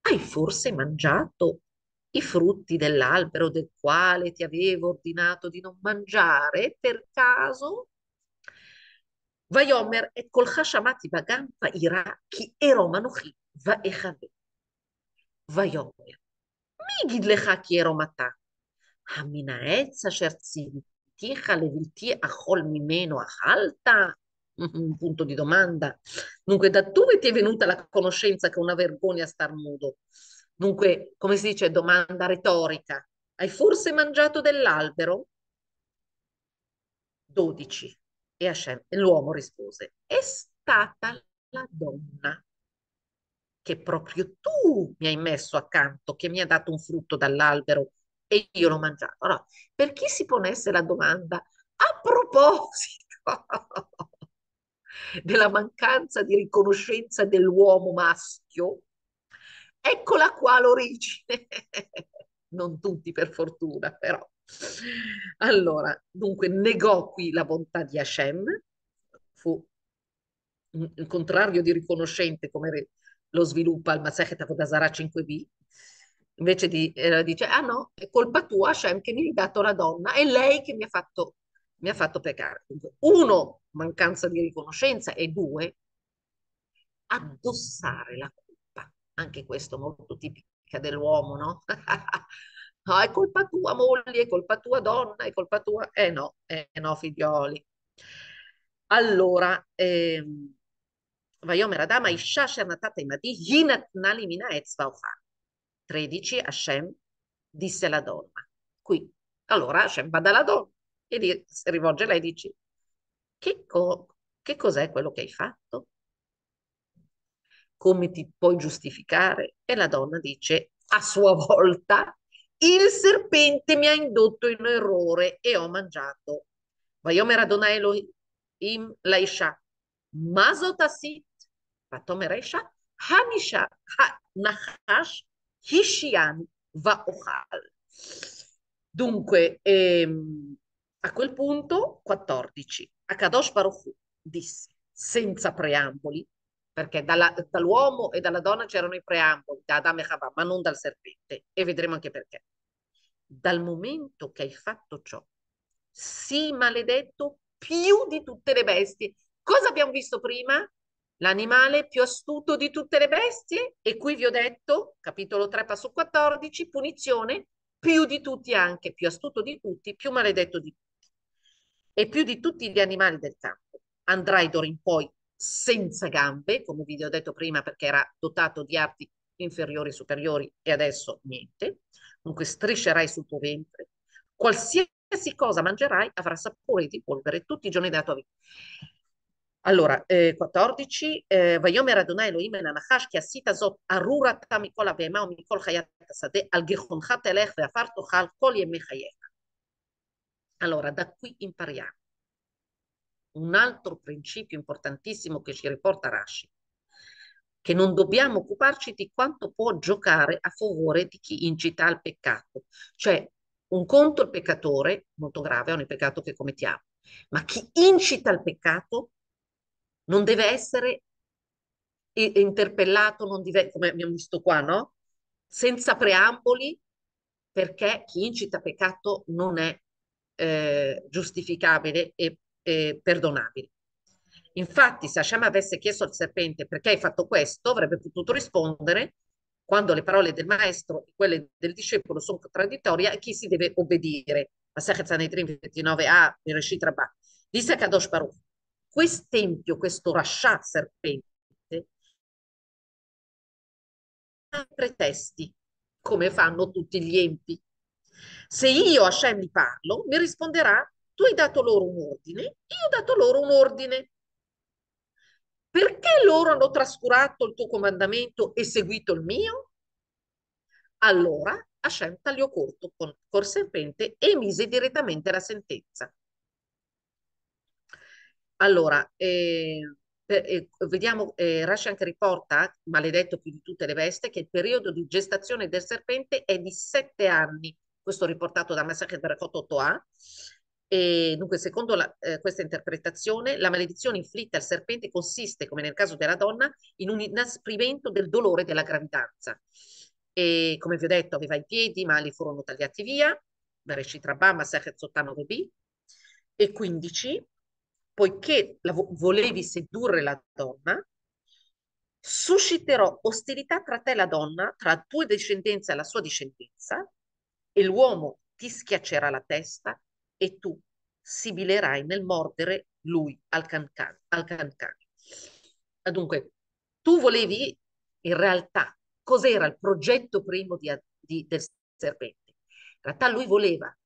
Hai forse mangiato i frutti dell'albero del quale ti avevo ordinato di non mangiare per caso? Vaiomer et col Hashamati Bagan Ira chi ero Manochim ואחווה. ויאמר מי יגיד לך כי ערום אתה? המן העץ אשר ציוויתיך לבלתי אכול ממנו אכלת? Un punto di domanda. Dunque, da dove ti è venuta la conoscenza che è una vergogna star nudo? Dunque, come si dice, domanda retorica. Hai forse mangiato dell'albero? 12. E Hashem, l'uomo rispose, è stata la donna che proprio tu mi hai messo accanto, che mi ha dato un frutto dall'albero e io l'ho mangiato. Allora, per chi si ponesse la domanda, a proposito della mancanza di riconoscenza dell'uomo maschio, eccola qua l'origine. non tutti per fortuna, però. Allora, dunque negò qui la bontà di Hashem, fu il contrario di riconoscente come lo sviluppa il Masechet Avodazara 5b, invece di, eh, dice, ah no, è colpa tua Hashem che mi hai dato la donna, è lei che mi ha fatto, mi ha fatto peccare. Dunque, uno, mancanza di riconoscenza e due, addossare la colpa. Anche questo molto tipica dell'uomo, no? No, è colpa tua moglie, è colpa tua donna, è colpa tua... Eh no, eh no, figlioli. Allora, ehm, Vayomer Adam, Aisha Shernatata Imadi, Yinat Nalimina Etzvaofan. 13, Hashem disse alla donna. Qui, allora Hashem va dalla donna e si rivolge a lei e dice, che, co- che cos'è quello che hai fatto? Come ti puoi giustificare? E la donna dice, a sua volta, il serpente mi ha indotto in errore e ho mangiato. Vayomer Adonai Elohim Laisha. Masotasi ותאמר האישה, הנישה, הנחש, hishian va ochal. Dunque, ehm, a quel punto, 14, Akadosh Baruch disse, senza preamboli, perché dalla, dall'uomo e dalla donna c'erano i preamboli, da Adam e Chava, ma non dal serpente, e vedremo anche perché. Dal momento che hai fatto ciò, sii maledetto più di tutte le bestie. Cosa abbiamo visto prima? L'animale più astuto di tutte le bestie, e qui vi ho detto, capitolo 3, passo 14, punizione, più di tutti anche, più astuto di tutti, più maledetto di tutti, e più di tutti gli animali del campo. Andrai d'ora in poi senza gambe, come vi ho detto prima, perché era dotato di arti inferiori e superiori, e adesso niente. Dunque striscerai sul tuo ventre. Qualsiasi cosa mangerai avrà sapore di polvere tutti i giorni della tua vita. allora, eh, 14, eh, ויאמר אדוני אלוהים אל הנחש כי עשית זאת ארורתה מכל הבהמה ומכל חיית השדה, על גחונך תלך ועפר תאכל כל ימי חייך. Allora, da qui impariamo un altro principio importantissimo che ci riporta Rashi, che non dobbiamo occuparci di quanto può giocare a favore di chi incita al peccato. Cioè, un conto il peccatore, molto grave, è un peccato che commettiamo, ma chi incita al peccato non deve essere interpellato, non deve, come abbiamo visto qua, no? Senza preamboli, perché chi incita peccato non è eh, giustificabile e eh, perdonabile. Infatti, se Hashem avesse chiesto al serpente perché hai fatto questo, avrebbe potuto rispondere quando le parole del maestro e quelle del discepolo sono contraddittorie, a chi si deve obbedire. Masechet Sanedrin 29a, Bereshit Rabbah. Disse Kadosh Baruch, quest'empio, questo Rashat serpente, ha pretesti, come fanno tutti gli empi. Se io a Hashem gli parlo, mi risponderà tu hai dato loro un ordine, io ho dato loro un ordine. Perché loro hanno trascurato il tuo comandamento e seguito il mio? Allora Hashem tagliò corto con col serpente e emise direttamente la sentenza. Allora, eh, eh, vediamo, eh, Rashi anche riporta, maledetto più di tutte le veste, che il periodo di gestazione del serpente è di sette anni. Questo riportato da Masachet Berakot 8a. E dunque, secondo la, eh, questa interpretazione, la maledizione inflitta al serpente consiste, come nel caso della donna, in un inasprimento del dolore della gravidanza. E come vi ho detto, aveva i piedi, ma li furono tagliati via, Bereshit Rabbah, Masechet Sottano B, e 15, poiché la, volevi sedurre la donna, susciterò ostilità tra te e la donna, tra la tua discendenza e la sua discendenza, e l'uomo ti schiaccerà la testa e tu sibilerai nel mordere lui al cancan. Al cancan. Dunque, tu volevi in realtà, cos'era il progetto primo di, di, del serpente? In realtà lui voleva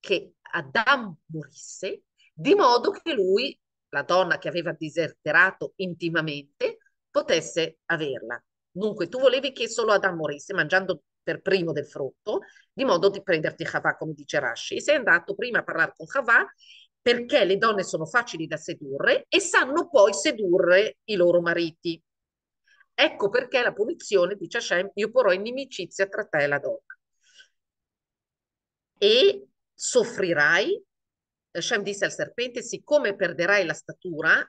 che Adam morisse, di modo che lui, la donna che aveva diserterato intimamente, potesse averla. Dunque, tu volevi che solo Adam morisse mangiando per primo del frutto, di modo di prenderti Havà, come dice Rashi. E sei andato prima a parlare con Havà perché le donne sono facili da sedurre e sanno poi sedurre i loro mariti. Ecco perché la punizione, dice Hashem, io porrò inimicizia tra te e la donna. E soffrirai, Hashem disse al serpente, siccome perderai la statura,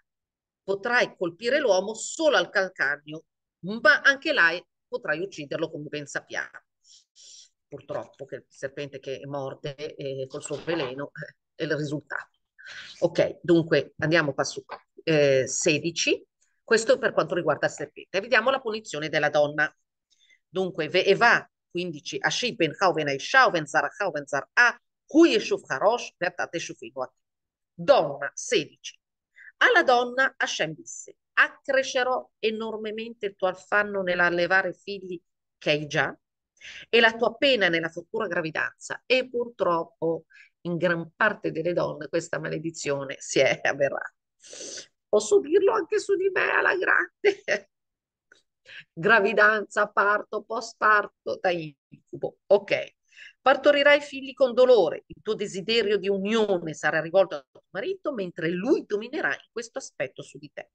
potrai colpire l'uomo solo al calcagno, ma anche lei potrai ucciderlo come ben sappiamo. Purtroppo che il serpente che morde eh, col suo veleno eh, è il risultato. Ok, dunque andiamo passo eh, 16. Questo per quanto riguarda il serpente. Vediamo la punizione della donna. Dunque, Eva 15, Ashib ben Chauven Aisha, Oven Zarach, Oven Zar'a, Hu Yeshuv Harosh, Vertate Shufiguat. Donna 16. Alla donna Hashem disse, accrescerò enormemente il tuo affanno nell'allevare figli che hai già e la tua pena nella futura gravidanza. E purtroppo in gran parte delle donne questa maledizione si è avverata. Posso dirlo anche su di me alla grande. Gravidanza, parto, postparto, da incubo. Ok. Partorirai figli con dolore, il tuo desiderio di unione sarà rivolto al tuo marito, mentre lui dominerà in questo aspetto su di te.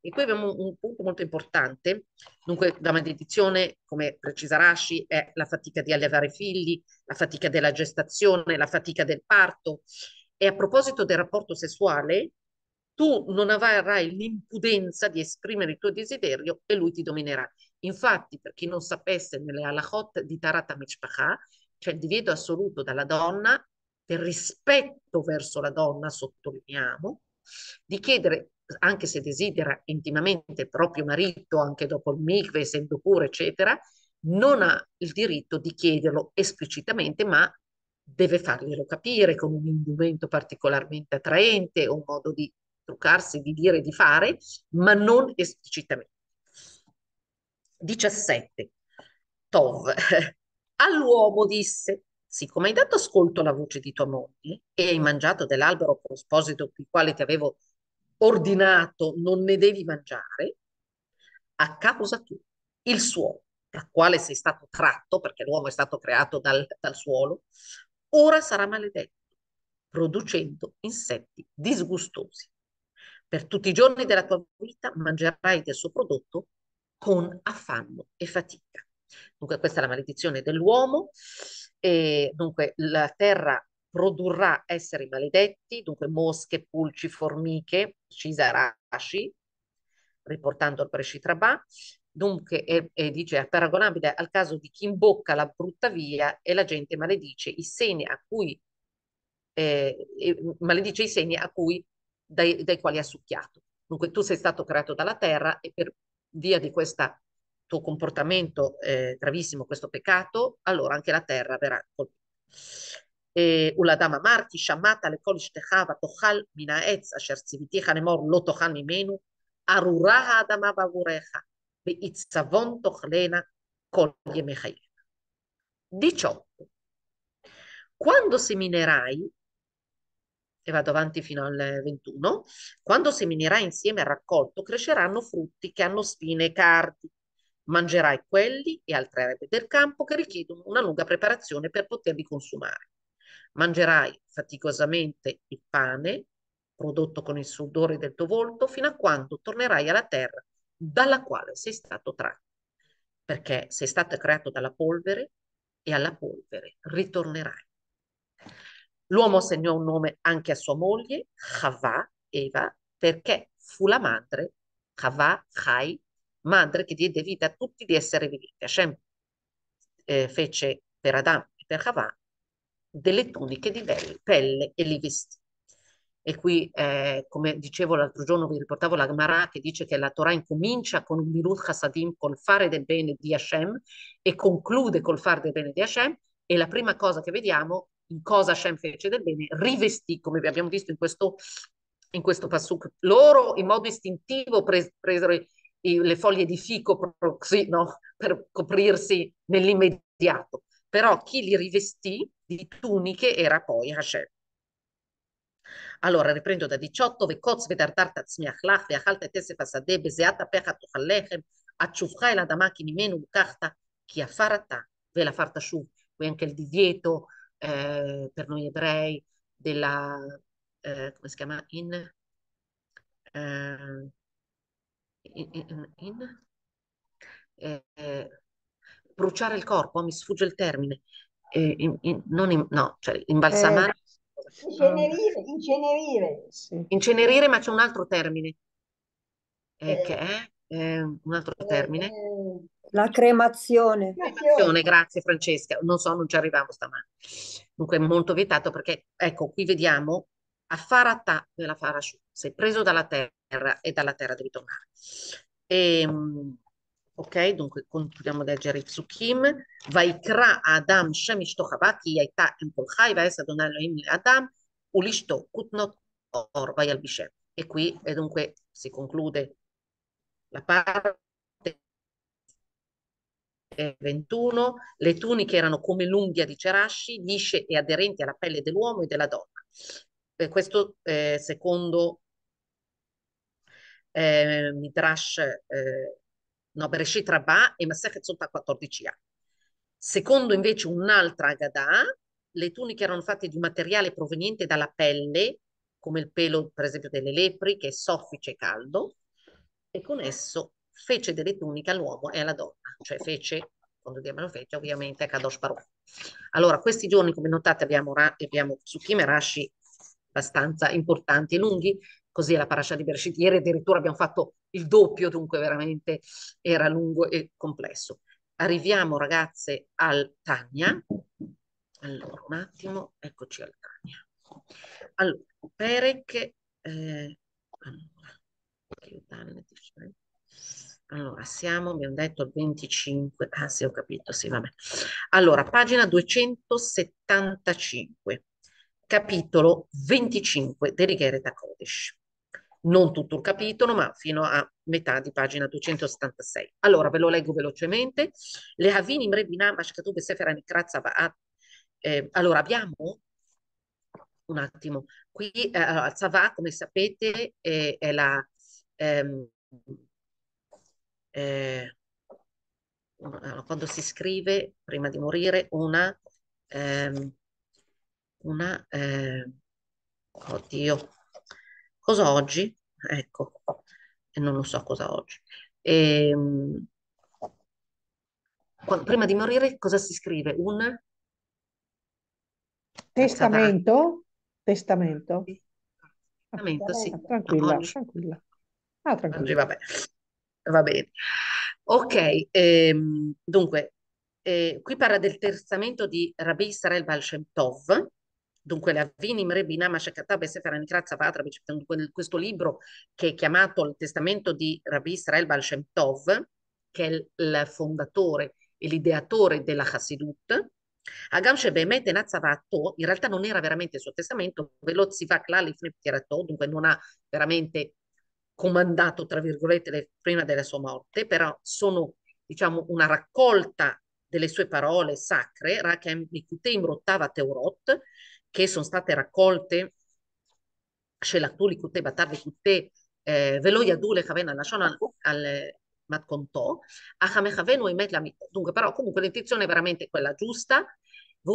E qui abbiamo un punto molto importante. Dunque, la maledizione, come precisa Rashi, è la fatica di allevare figli, la fatica della gestazione, la fatica del parto. E a proposito del rapporto sessuale, tu non avrai l'impudenza di esprimere il tuo desiderio e lui ti dominerà. Infatti, per chi non sapesse, nelle halachot di Tarat Mishpacha c'è il divieto assoluto dalla donna, per rispetto verso la donna, sottolineiamo, di chiedere, anche se desidera intimamente il proprio marito, anche dopo il mikve, essendo pure, eccetera, non ha il diritto di chiederlo esplicitamente, ma deve farglielo capire con un indumento particolarmente attraente un modo di truccarsi, di dire, di fare, ma non esplicitamente. 17. Tov. All'uomo disse, siccome hai dato ascolto alla voce di tua moglie e hai mangiato dell'albero a proposito il quale ti avevo ordinato non ne devi mangiare, a causa tu, il suolo, dal quale sei stato tratto, perché l'uomo è stato creato dal, dal suolo, ora sarà maledetto, producendo insetti disgustosi. Per tutti i giorni della tua vita mangerai del suo prodotto con affanno e fatica. Dunque questa è la maledizione dell'uomo e dunque la terra produrrà esseri maledetti, dunque mosche, pulci, formiche, cisarashi, riportando il Prescitrabà, dunque e, e dice è paragonabile al caso di chi imbocca la brutta via e la gente maledice i segni a cui eh, maledice i segni a cui dai, dai quali ha succhiato. Dunque tu sei stato creato dalla terra e per via di questo tuo comportamento eh, gravissimo, questo peccato, allora anche la terra verrà colpita. ולאדם אמרתי, שמעת לכל אשתך ותאכל מן העץ אשר ציוויתיך לאמור לא תאכל ממנו, ארורה האדמה בעבורך, ועיצבון תאכלנה כל ימי חייך. 18. Quando seminerai, e vado avanti fino al 21, quando seminerai insieme al raccolto cresceranno frutti che hanno spine e cardi. Mangerai quelli e altre erbe del campo che richiedono una lunga preparazione per poterli consumare. Mangerai faticosamente il pane prodotto con il sudore del tuo volto fino a quando tornerai alla terra dalla quale sei stato tratto, perché sei stato creato dalla polvere e alla polvere ritornerai. L'uomo assegnò un nome anche a sua moglie, Chava, Eva, perché fu la madre, Chava, Chai, madre che diede vita a tutti gli esseri viventi. Hashem eh, fece per Adam e per Chava delle tuniche di pelle e li vestì. E qui, eh, come dicevo l'altro giorno, vi riportavo la Gemara che dice che la Torah incomincia con un Mirut Hasadim, col fare del bene di Hashem, e conclude col fare del bene di Hashem, e la prima cosa che vediamo, in cosa Hashem fece del bene, rivestì, come abbiamo visto in questo, in questo passuk, loro in modo istintivo pres presero i, le foglie di fico così, no? per coprirsi nell'immediato, però chi li rivestì di tuniche era poi Hashem. Allora, riprendo da 18, וקוץ ודרדרת תצמיח לך, ואכלת את עשף השדה, בזיעת אפיך תאכל לחם, עד שובך אל אדמה כי ממנו לקחת, כי עפר אתה ולעפרת שוב. Qui anche il divieto eh, per noi ebrei della, eh, come si chiama, in, eh, in, in, in eh, bruciare il corpo, mi sfugge il termine, eh, in, in, non in, no, cioè imbalsamare. Eh, incenerire, incenerire. Sì. Incenerire, ma c'è un altro termine, eh, Eh. che è eh, un altro termine. La cremazione. cremazione. Grazie Francesca, non so, non ci arriviamo stamattina. Dunque è molto vietato perché, ecco, qui vediamo affaratà della farasù, sei preso dalla terra e dalla terra devi tornare. E, ok, dunque continuiamo a leggere il Tsukim. Vaikra Adam Shemish Yaita Empolchai Vaes Adonai Elohim Adam Ulishto Kutnot Orvai Albishem. E qui e dunque si conclude la parte 21, le tuniche erano come l'unghia di Cerasci, lisce e aderenti alla pelle dell'uomo e della donna. Eh, questo eh, secondo eh, Midrash, eh, no, Bereshit Rabbah e Masechet Sotah 14a. Secondo invece un'altra Agadah, le tuniche erano fatte di materiale proveniente dalla pelle come il pelo, per esempio, delle lepri, che è soffice e caldo, e con esso fece delle tuniche all'uomo e alla donna, cioè fece, quando diamo fece, ovviamente a Kadosh Baruch. Allora, questi giorni, come notate, abbiamo, abbiamo su Kimerashi abbastanza importanti e lunghi, così la parasha di Bereshit. Ieri addirittura abbiamo fatto il doppio, dunque veramente era lungo e complesso. Arriviamo, ragazze, al Tania. Allora, un attimo, eccoci al Tania. Allora, Perec, eh, allora, siamo, abbiamo detto il 25, ah sì, ho capito, sì, vabbè. Allora, pagina 275, capitolo 25 di Righereta Kodesh. Non tutto il capitolo, ma fino a metà di pagina 276. Allora, ve lo leggo velocemente. Le Havini Mrebina Mashkatub Sefer Anikrat eh, Allora, abbiamo un attimo. Qui eh, allora, come sapete, è, è la... Ehm, eh, quando si scrive, prima di morire, una... Ehm, una... Eh, oddio. Cosa oggi? Ecco. E non lo so cosa oggi. E, ehm, quando, prima di morire cosa si scrive? Un... Testamento? Testamento? Testamento, sì. Ah, tranquilla, Oggi. tranquilla. Ah, Oggi tranquilla. vabbè, va bene. Ok, ehm, dunque, eh, qui parla del testamento di Rabbi Israel Baal Shem Tov, dunque la Vinim Rebina Mashakatab Sefer Anikrat Zavatra, questo libro che è chiamato il testamento di Rabbi Israel Baal Shem Tov, che è il, fondatore e l'ideatore della Hasidut, in realtà non era veramente il suo testamento, Velot Sivak Lalif dunque non ha veramente comandato, tra virgolette, le, prima della sua morte, però sono, diciamo, una raccolta delle sue parole sacre, Rakem Nikuteim Rottava Teurot, che sono state raccolte Shelachtu Likute Batar Likute Velo Yadu Lechaven Lashon al Matkontò, Achamechavenu Emet Lamito. Dunque, però, comunque l'intenzione è veramente quella giusta. E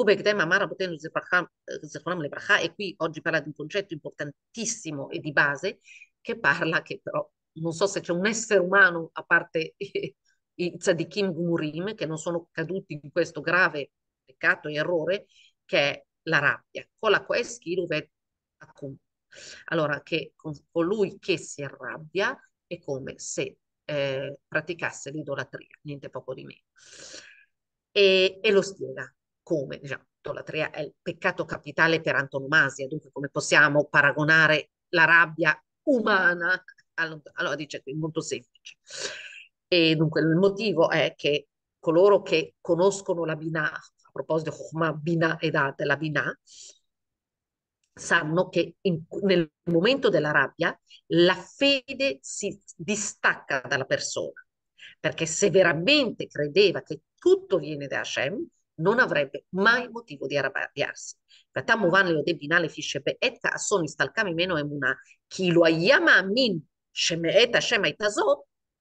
qui oggi parla di un concetto importantissimo e di base che parla che però non so se c'è un essere umano a parte i tzadikim gumurim che non sono caduti in questo grave peccato e errore che è la rabbia. Con la queschiruvet allora che con colui che si arrabbia è come se eh, praticasse l'idolatria, niente poco di meno. E, e lo spiega come, diciamo, l'idolatria è il peccato capitale per antonomasia, dunque come possiamo paragonare la rabbia umana, allora dice qui molto semplice. E dunque il motivo è che coloro che conoscono la Binah, a proposito di Binah ed Ad, la Binah, sanno che in, nel momento della rabbia la fede si distacca dalla persona, perché se veramente credeva che tutto viene da Hashem, non avrebbe mai motivo di arrabbiarsi. ואתה מובן לידי בינה לפי שבעת כעסו נסתלקה ממנו אמונה, כאילו היה מאמין שמאת השם הייתה זאת,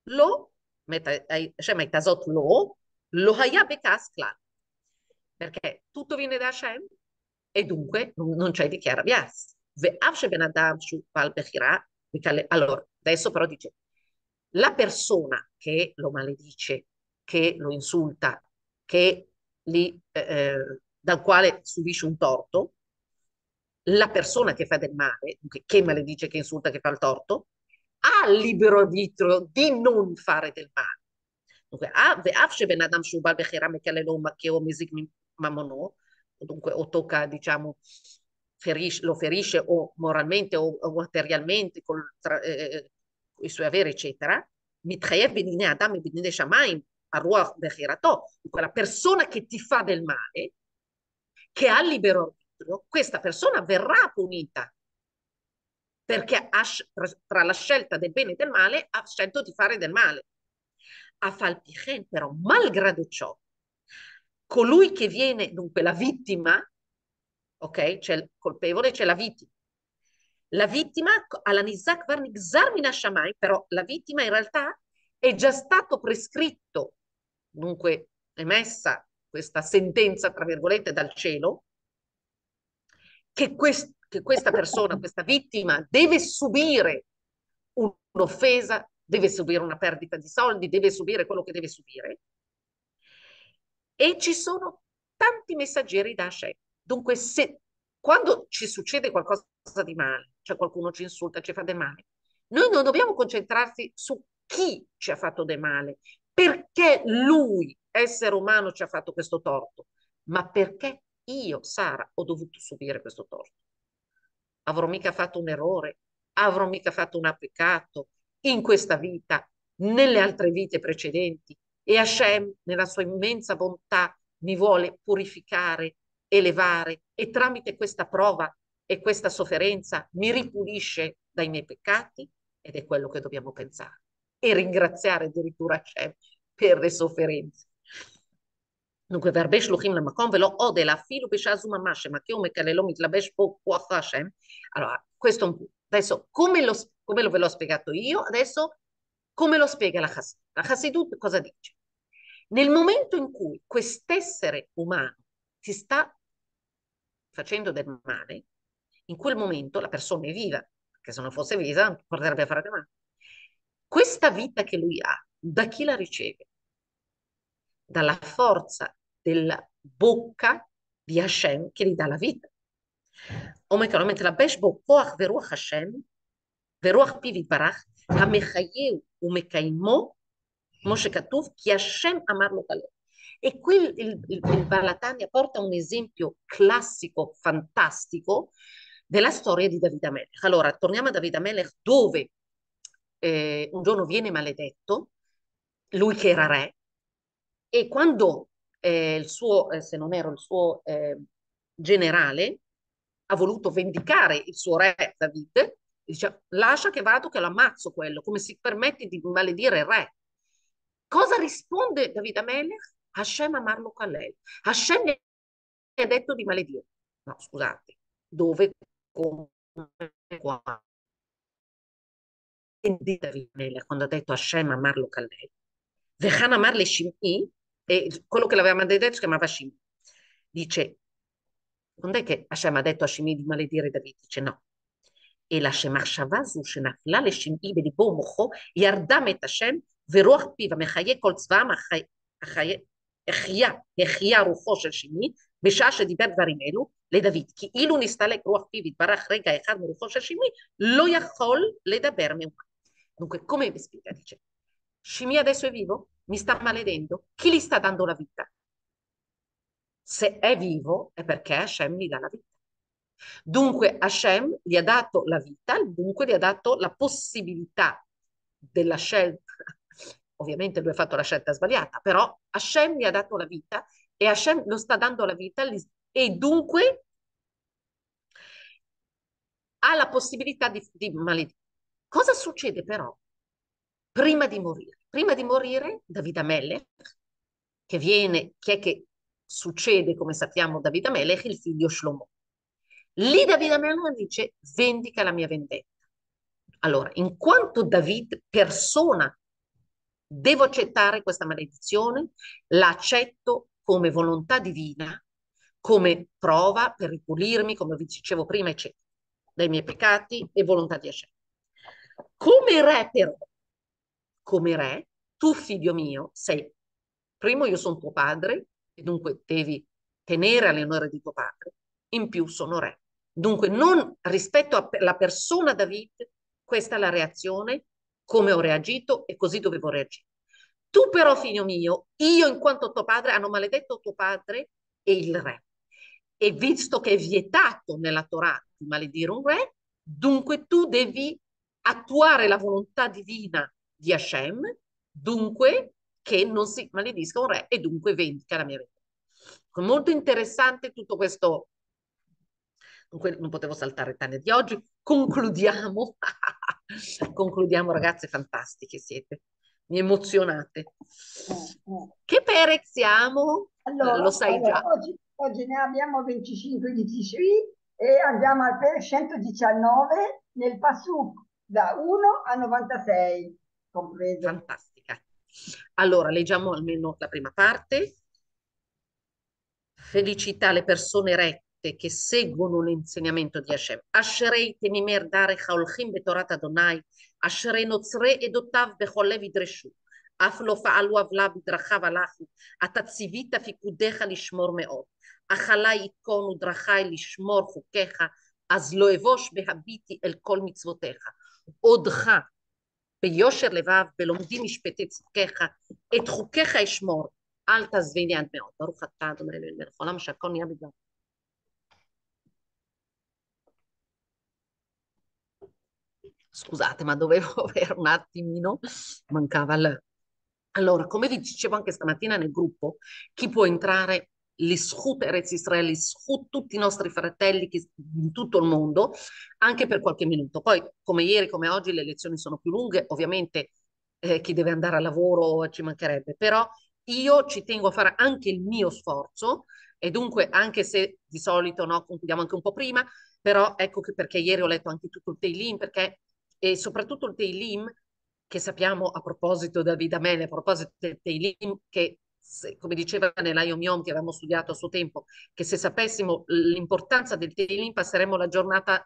לא, מאת השם הייתה זאת לא, לא היה בכעס כלל. Perché tutto viene da Hashem e dunque non c'è di che arrabbiarsi. Allora, adesso però dice, la persona che lo maledice, che lo insulta, che li, eh, dal quale subisce un torto, la persona che fa del male, che maledice, che insulta, che fa il torto, ha il libero arbitrio di non fare del male. Dunque, dunque o tocca, diciamo, ferisce, lo ferisce o moralmente o, o materialmente con eh, eh, eh, i suoi averi, eccetera, la persona che ti fa del male che ha libero arbitrio, questa persona verrà punita perché ha, tra la scelta del bene e del male ha scelto di fare del male. A Falpichen, però, malgrado ciò, colui che viene, dunque la vittima, ok, c'è il colpevole, c'è la vittima. La vittima, alla Nizak Varnik Zarmina Shamai, però la vittima in realtà è già stato prescritto, dunque emessa questa sentenza, tra virgolette, dal cielo, che, quest, che questa persona, questa vittima deve subire un'offesa, deve subire una perdita di soldi, deve subire quello che deve subire. E ci sono tanti messaggeri da Hashem. Dunque, se quando ci succede qualcosa di male, cioè qualcuno ci insulta, ci fa del male, noi non dobbiamo concentrarsi su chi ci ha fatto del male, perché lui, essere umano, ci ha fatto questo torto, ma perché io, Sara, ho dovuto subire questo torto. Avrò mica fatto un errore, avrò mica fatto un applicato in questa vita, nelle altre vite precedenti. E Hashem, nella sua immensa bontà, mi vuole purificare, elevare e tramite questa prova e questa sofferenza mi ripulisce dai miei peccati ed è quello che dobbiamo pensare e ringraziare addirittura Hashem per le sofferenze. Dunque, והרבה שלוחים למקום ולא עוד, אלא אפילו בשעה זו ממש, שמכיר ומקללו מתלבש בו כוח השם. Allora, questo è un punto. Adesso, come lo, come lo ve l'ho spiegato io, adesso come lo spiega la Hasidut? La Hasidut cosa dice? Nel momento in cui quest'essere umano si sta facendo del male, in quel momento la persona è viva, perché se non fosse viva non potrebbe fare del male. Questa vita che lui ha, da chi la riceve? Dalla forza della bocca di Hashem che gli dà la vita. אומר כאן, מתלבש בו כוח ורוח השם, ורוח פיו יתברך, המחייהו ומקיימו, כמו שכתוב, כי השם אמר לו כלב. E qui il, il, il Balatania porta un esempio classico, fantastico, della storia di Davide Amelech. Allora, torniamo a Davide Amelech dove eh, un giorno viene maledetto, lui che era re, e quando eh, il suo, eh, se non ero il suo eh, generale, ha voluto vendicare il suo re David, dice lascia che vado che lo ammazzo quello, come si permette di maledire il re. Cosa risponde Davide Amelech? Hashem amarlo Kalel. Hashem gli ha detto di maledire. No, scusate, dove, come, qua, quando ha detto Hashem amarlo Kalel, Vechan amarle Shim'i, e quello che l'aveva detto si chiamava Shim'i, dice, non è che Hashem ha detto a Shim'i? Di maledire David, dice שמחשבה זו שנפלה לשמעי בליבו ומוחו, ירדה מאת השם, ורוח פיו המחיה כל צבאם החיה, החיה רוחו של שמעי, בשעה שדיבר דברים אלו לדוד, כאילו נסתלק רוח פיו יתברך רגע אחד מרוחו של שמעי, לא יכול לדבר מאומה. Dunque, come vi spiega? Dice, Shimi adesso è vivo? Mi sta maledendo? Chi gli sta dando la vita? Se è vivo è perché Hashem gli dà la vita. Dunque Hashem gli ha dato la vita, dunque gli ha dato la possibilità della scelta. Ovviamente lui ha fatto la scelta sbagliata, però Hashem gli ha dato la vita e Hashem lo sta dando la vita e dunque ha la possibilità di, di maledire. Cosa succede però prima di morire? Prima di morire, Davide Amelech, che viene, chi è che succede, come sappiamo, Davide Amelech, il figlio Shlomo. Lì Davide Amelech dice, vendica la mia vendetta. Allora, in quanto David, persona, devo accettare questa maledizione, la accetto come volontà divina, come prova per ripulirmi, come vi dicevo prima, eccetera, dai miei peccati e volontà di Hashem. Come re però, come re, tu figlio mio sei, primo io sono tuo padre e dunque devi tenere all'onore di tuo padre, in più sono re. Dunque non rispetto alla persona David, questa è la reazione, come ho reagito e così dovevo reagire. Tu però, figlio mio, io in quanto tuo padre, hanno maledetto tuo padre e il re. E visto che è vietato nella Torah di maledire un re, dunque tu devi attuare la volontà divina di Hashem, dunque che non si maledisca un re e dunque vendica la mia vita. Molto interessante tutto questo, dunque non potevo saltare Tania di oggi, concludiamo, concludiamo ragazze fantastiche siete, mi emozionate. Che Perec siamo? Allora, Lo sai allora, già. Oggi, oggi, ne abbiamo 25 di Tishri e andiamo al Perec 119 nel Pasuk da 1 a 96, compreso. Fantastica. Allora, leggiamo almeno la prima parte. Felicità alle persone rette sette che seguono l'insegnamento di Hashem. Asherei temimer dare chaolchim betorat Adonai, asherei nozre edotav bechol lev ידרשו. אף לא פעלו עוולה בדרכיו הלכו, אתה ציווית פיקודיך לשמור מאוד. אכלי יתקונו דרכי לשמור חוקיך, אז לא אבוש בהביטי אל כל מצוותיך. עודך ביושר לבב, בלומדים משפטי צדקיך, את חוקיך אשמור, אל תעזביני עד מאוד. ברוך אתה אדוני אלוהים מלך העולם שהכל נהיה בגלל. Scusate, ma dovevo avere un attimino, mancava il... Allora, come vi dicevo anche stamattina nel gruppo, chi può entrare l'Ischut Eretz Israel, l'Ischut tutti i nostri fratelli che, in tutto il mondo, anche per qualche minuto. Poi, come ieri, come oggi, le lezioni sono più lunghe, ovviamente eh, chi deve andare a lavoro ci mancherebbe, però io ci tengo a fare anche il mio sforzo e dunque, anche se di solito no, concludiamo anche un po' prima, però ecco che perché ieri ho letto anche tutto il Teilim, perché e soprattutto il Teilim, che sappiamo a proposito da David Amele, a proposito del Teilim, che se, come diceva nell'Ayom Yom che avevamo studiato a suo tempo, che se sapessimo l'importanza del Teilim passeremmo la giornata,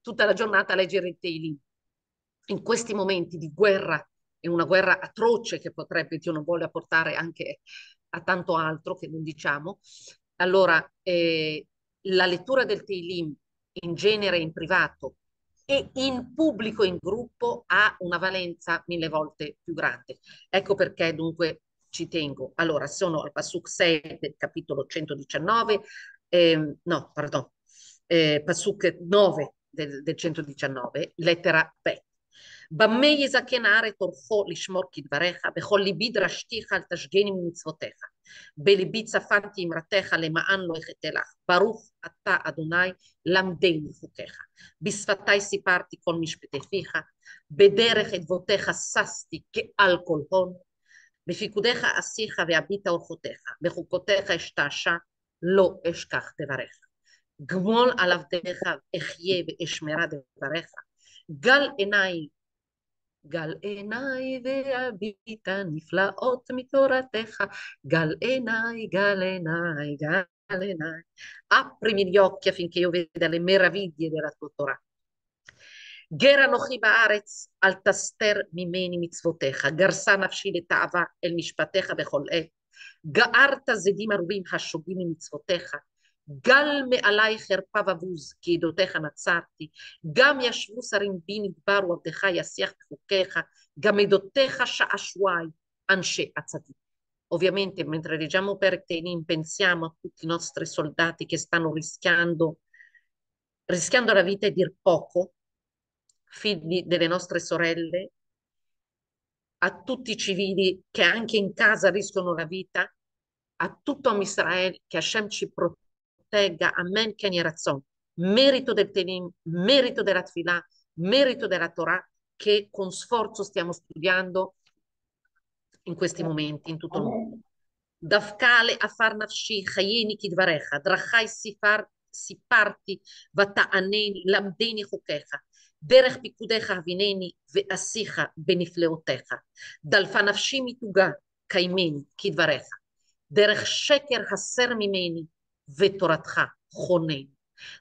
tutta la giornata a leggere il Teilim. In questi momenti di guerra, e una guerra atroce che potrebbe, Dio non vuole, portare anche a tanto altro che non diciamo, allora eh, la lettura del Teilim in genere in privato e in pubblico, in gruppo, ha una valenza mille volte più grande. Ecco perché dunque ci tengo. Allora, sono al Pasuk 6 del capitolo 119, eh, no, pardon, eh, Pasuk 9 del, del 119, lettera B. במה יזכן הארץ אורחו לשמור כדבריך, בכל ליבי דרשתיך אל תשגני ממצוותיך. בליבי צפנתי אמרתך למען לא אחטא לך. ברוך אתה אדוני למדני חוקיך. בשפתי סיפרתי כל משפטי פיך, בדרך אדבותיך ששתי כעל כל הון. בפיקודיך אשיך ואביט אורחותיך, בחוקותיך אשתעשע, לא אשכח דבריך. גמול על עבדיך אחיה ואשמרה דבריך. גל עיניי גל עיניי והביטה נפלאות מתורתך, גל עיניי, גל עיניי, גל עיניי. Aprimi gli occhi affinché io veda le meraviglie della tua Torah. גר אנוכי בארץ, אל תסתר ממני מצוותיך, גרסה נפשי לתאווה אל משפטיך בכל עת. גערת זדים מרובים השוגים ממצוותיך, גל מעלי חרפה ובוז, כי עדותיך נצרתי, גם ישבו שרים בי נדברו עבדך יסיח בחוקיך, גם עדותיך שעשועי, אנשי עצתי. Ovviamente mentre leggiamo per Tenim pensiamo a tutti i nostri soldati che stanno rischiando, rischiando la vita e dir poco, figli delle nostre sorelle, a tutti i civili che anche in casa rischiano la vita, a tutto Israele che Hashem ci protegge protegga, amen, Ken Yerazzon, merito del Tenim, merito della Tfilah, merito della Torah, che con sforzo stiamo studiando in questi momenti, in tutto il mondo. דווקא לעפר נפשי, חייני כדבריך, דרכי סיפר, סיפרתי ותענני, למדני חוקיך, דרך פיקודיך הבינני ואשיך בנפלאותיך. דלפה נפשי מתוגה, קיימני כדבריך. דרך שקר הסר ממני, ותורתך חונן.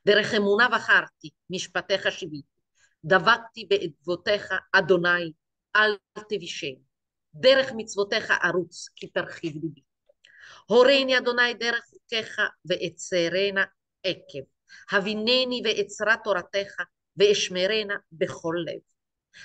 דרך אמונה בחרתי, משפטיך שיביתי. דבקתי בעדבותיך, אדוני, אל תבישני. דרך מצוותיך ארוץ, כי תרחיב ליבי. הורני אדוני דרך חוקיך, ואצרנה עקב. הבינני ואצרה תורתך, ואשמרנה בכל לב.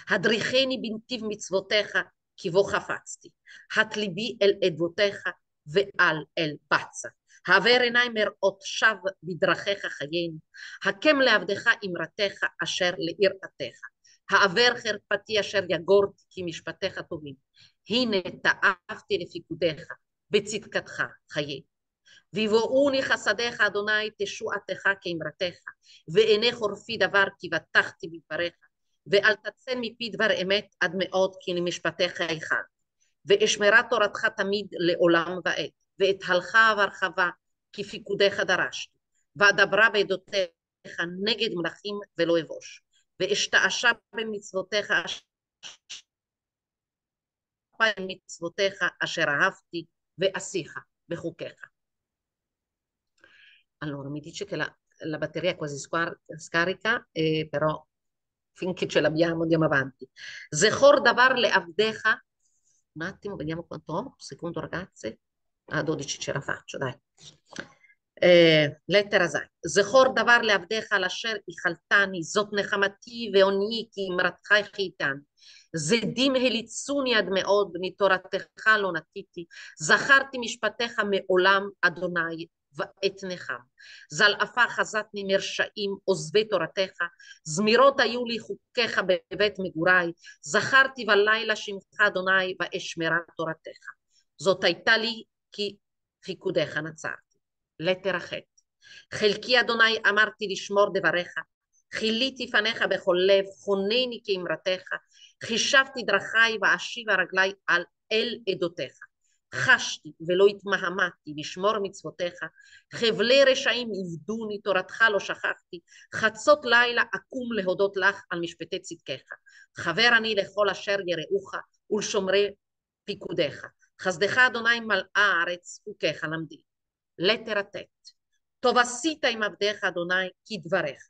הדריכני בנתיב מצוותיך, כי בו חפצתי. הט ליבי אל עדבותיך, ואל אל בצע. העבר עיניים מראות שב בדרכיך חיינו, הקם לעבדך אמרתך אשר ליראתך, העבר חרפתי אשר יגורתי כי משפטיך טובים, הנה תאבתי לפיקודיך, בצדקתך חיי. ויבואוני חסדיך אדוני תשועתך כאמרתך, ועיני חורפי דבר כי בטחתי בדבריך, ואל תצא מפי דבר אמת עד מאוד כי למשפטיך אחד. ואשמרה תורתך תמיד לעולם ועד. ואת הלכה והרחבה כפיקודיך דרשתי, ואדברה בעדותיך נגד מלכים ולא אבוש, ואשתעשע במצוותיך מצוותיך אשר אהבתי ואשיך בחוקיך. Allora mi dice che la la batteria è quasi squar- scarica, eh, però finché ce l'abbiamo andiamo avanti. Zechor davar le avdecha, un attimo, vediamo quanto ho, un secondo ragazze, a 12 ce la faccio, dai. Eh, lettera ז' זכור דבר לעבדיך על אשר איכלתני זאת נחמתי ועוניי כי אמרתך חייתן זדים הליצוני עד מאוד מתורתך לא נטיתי זכרתי משפטיך מעולם אדוני ואתנחם זלעפה חזתני מרשעים עוזבי תורתך. זמירות היו לי חוקיך בבית מגוריי. זכרתי בלילה שמך אדוני ואשמרה תורתך. זאת הייתה לי כי פיקודיך נצרתי. ח' חלקי אדוני אמרתי לשמור דבריך. חיליתי פניך בכל לב חונני כאמרתך חישבתי דרכי ואשיבה רגלי על אל עדותיך חשתי ולא התמהמתי לשמור מצוותיך חבלי רשעים עבדוני תורתך לא שכחתי חצות לילה אקום להודות לך על משפטי צדקך חבר אני לכל אשר יראוך ולשומרי פיקודיך חסדך אדוני מלאה הארץ חוקיך למדי lettera tet. טוב עשית עם עבדיך אדוני כדבריך.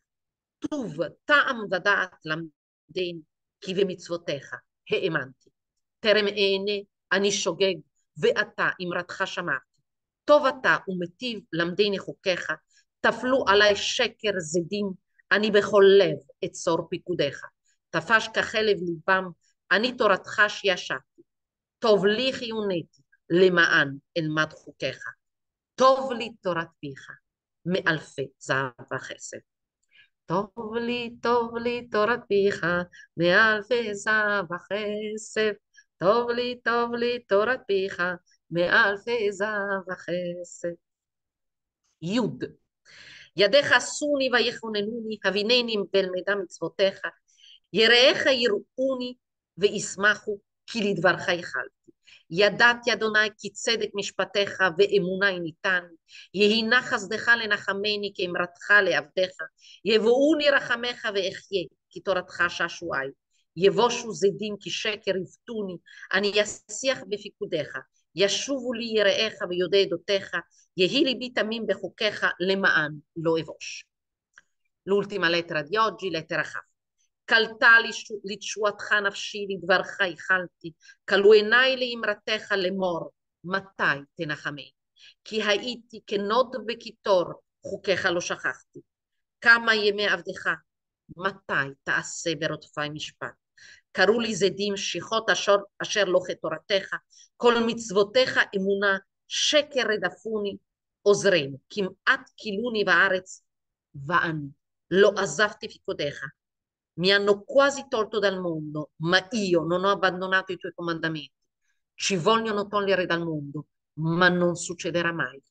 טוב טעם ודעת למדני כי במצוותיך האמנתי. טרם אענה אני שוגג ואתה אמרתך שמעתי. טוב אתה ומטיב למדני חוקיך, טפלו עלי שקר זדים, אני בכל לב אצור פיקודיך. תפש כחלב ליבם, אני תורתך שישבתי. טוב לי חיוניתי, למען אלמד חוקיך. טוב לי תורת פיך, מאלפי זהב וחסד. טוב לי, טוב לי תורת פיך, מאלפי זהב וחסד. טוב לי, טוב לי תורת פיך, מאלפי זהב וחסד. י. ידיך עשוני ויכוננוני, הבינני בלמדה מצוותיך. יראיך יראוני וישמחו, כי לדברך יחלתי. ידעתי אדוני כי צדק משפטיך ואמוני ניתן, יהי חסדך לנחמני כאמרתך לעבדיך, יבואוני רחמך ואחיה, כי תורתך שעשועי. יבושו זדים כי שקר יפתוני, אני אשיח בפיקודיך, ישובו לי יראיך ויודעי עדותיך, יהי ליבי תמים בחוקיך למען לא אבוש. L'ultima lettera di oggi, lettera. קלטה לתשועתך נפשי, לדברך ייחלתי, כלו עיניי לאמרתך לאמור, מתי תנחמני? כי הייתי כנוד וקיטור, חוקיך לא שכחתי. כמה ימי עבדך, מתי תעשה ברודפי משפט? קראו לי זדים שיחות אשר, אשר לא כתורתך, כל מצוותיך אמונה, שקר רדפוני, עוזרנו, כמעט כילוני בארץ, ואני לא עזבתי פיקודיך, mi hanno quasi tolto dal mondo, ma io non ho abbandonato i tuoi comandamenti. Ci vogliono togliere dal mondo, ma non succederà mai.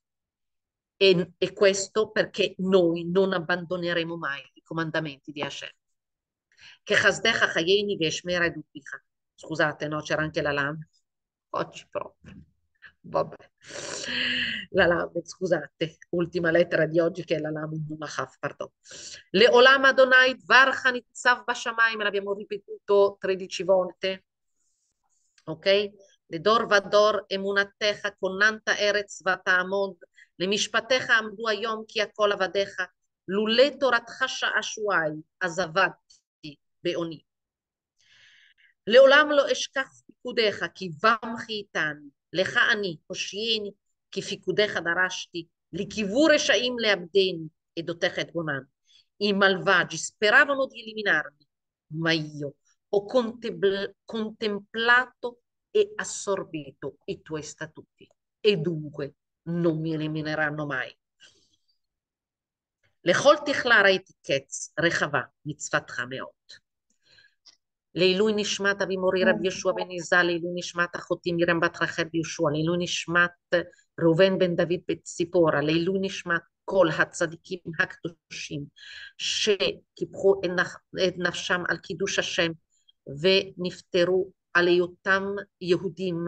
E, e questo perché noi non abbandoneremo mai i comandamenti di Hashem. Che Chasdecha Chayeni Veshmera Edupicha. Scusate, no, c'era anche la lama. Oggi proprio. Vabbè. La Lamed, scusate, ultima lettera di oggi che è la Lamed Mahaf, pardon. Le Olam Adonai Dvar Hanitzav Bashamai, me l'abbiamo ripetuto 13 volte. Ok? Le Dor Vador Emunatecha Konanta Eretz Vatamod, le Mishpatecha Amdu Ayom Ki Akol Avadecha, Lule Toratcha Sha'ashuai, Azavati Beoni. לעולם לא אשכח פיקודיך, כי בם חייתני. לך אני, הושיעני, כפיקודיך דרשתי, לקיוו רשעים לאבדני, עדותיך אתגונן. In malvagi speravano di eliminarmi, ma io ho contemplato e assorbito i tuoi statuti e dunque non mi elimineranno mai. לכל תכלה ראיתי קץ רחבה מצוותך מאוד. לעילוי נשמת אבי מורי רבי יהושע בן עיזה, לעילוי נשמת אחותי מרים בת רחל ביהושע, לעילוי נשמת ראובן בן דוד בציפורה, לעילוי נשמת כל הצדיקים הקדושים שקיפחו את נפשם על קידוש השם ונפטרו על היותם יהודים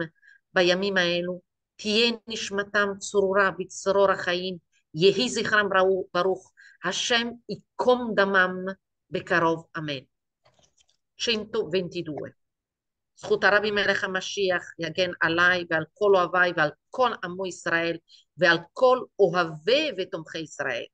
בימים האלו, תהיה נשמתם צרורה בצרור החיים, יהי זכרם ברוך, השם ייקום דמם בקרוב, אמן. 122. זכות הרבי מלך המשיח יגן עליי ועל כל אוהביי ועל כל עמו ישראל ועל כל אוהבי ותומכי ישראל.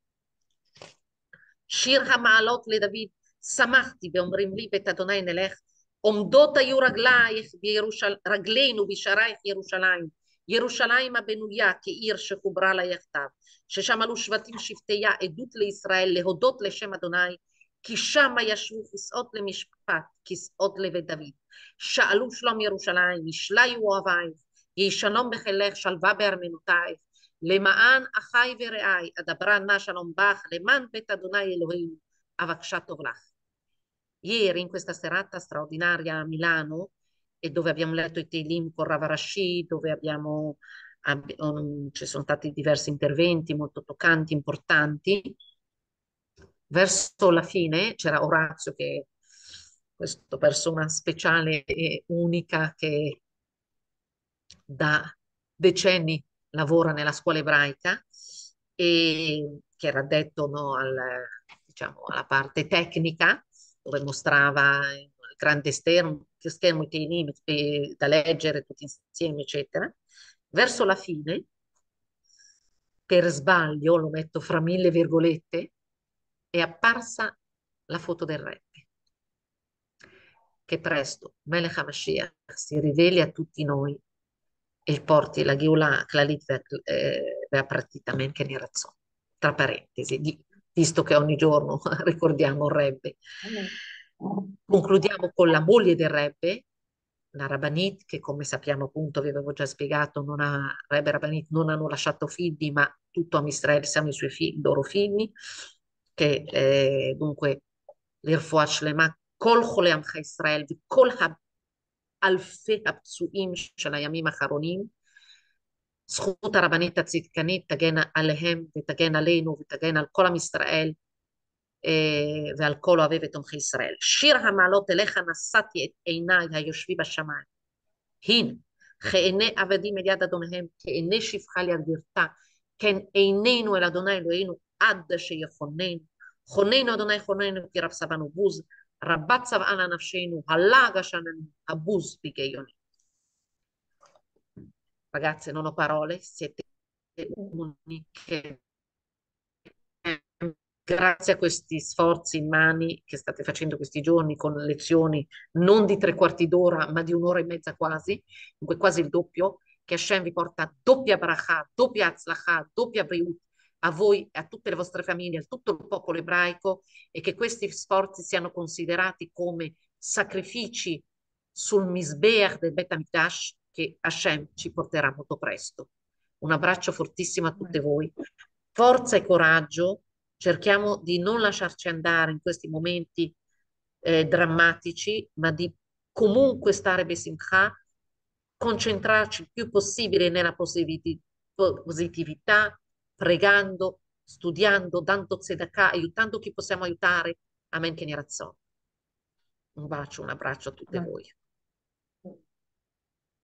שיר המעלות לדוד, שמחתי ואומרים לי בית אדוני נלך, עומדות היו רגלייך בירושל... רגלינו בשערייך ירושלים, ירושלים הבנויה כעיר שחוברה לה יחדיו, ששם עלו שבטים שבטיה עדות לישראל להודות לשם אדוני, כי שמה ישבו כסאות למשפט, כסאות לבית דוד. שאלו שלום ירושלים, ישליו אוהבייך, יהי שלום בחילך, שלווה בארמנותייך, למען אחי ורעי, אדברה נא שלום בך, למען בית אדוני אלוהינו, אבקשה טוב לך. Ieri, in questa serata straordinaria a Milano, e dove abbiamo letto i Teilim con Rav Rashid, dove abbiamo, abbi- um, ci sono stati diversi interventi molto toccanti, importanti, verso la fine c'era Orazio che questa persona speciale e unica che da decenni lavora nella scuola ebraica e che era addetto no, al, diciamo, alla parte tecnica dove mostrava il grande schermo, schermo i da leggere tutti insieme, eccetera. Verso la fine, per sbaglio, lo metto fra mille virgolette, è apparsa la foto del re che presto Melech HaMashiach si riveli a tutti noi e porti la Geulah Klalit Ve'apratita Men Kenirazzon. Tra parentesi, di, visto che ogni giorno ricordiamo il Rebbe. Concludiamo con la moglie del Rebbe, la Rabbanit, che come sappiamo appunto, vi avevo già spiegato, non ha, Rebbe Rabbanit non hanno lasciato figli, ma tutto a Israele siamo i suoi figli, loro figli, che eh, dunque l'Irfuat Shlema, כל חולי עמך ישראל וכל אלפי הפצועים של הימים האחרונים, זכות הרבנית הצדקנית תגן עליהם ותגן עלינו ותגן על כל עם ישראל ועל כל אוהבי ותומכי ישראל. שיר המעלות אליך נשאתי את עיניי היושבי בשמיים. הנה, כעיני עבדים אל יד אדוניהם, כעיני שפחה ליד גרתה, כן עינינו אל אדוני אלוהינו עד שיכוננו. חוננו אדוני חוננו כי רב סבנו בוז, רבת צבענה נפשנו, הלעג השננו, הבוז בגיוני. Ragazze, non ho parole, siete uniche. Grazie a questi sforzi immani che state facendo questi giorni con lezioni non di tre quarti d'ora, ma di un'ora e mezza quasi, dunque quasi il doppio, che Hashem vi porta doppia bracha, doppia atzlacha, doppia briut a voi a tutte le vostre famiglie, a tutto il popolo ebraico e che questi sforzi siano considerati come sacrifici sul misbeach del Bet HaMikdash che Hashem ci porterà molto presto. Un abbraccio fortissimo a tutte voi. Forza e coraggio, cerchiamo di non lasciarci andare in questi momenti eh, drammatici, ma di comunque stare besimcha, concentrarci il più possibile nella positività, pregando, studiando, dando tzedakah, aiutando chi possiamo aiutare. Amen che ne Un bacio, un abbraccio a tutte voi.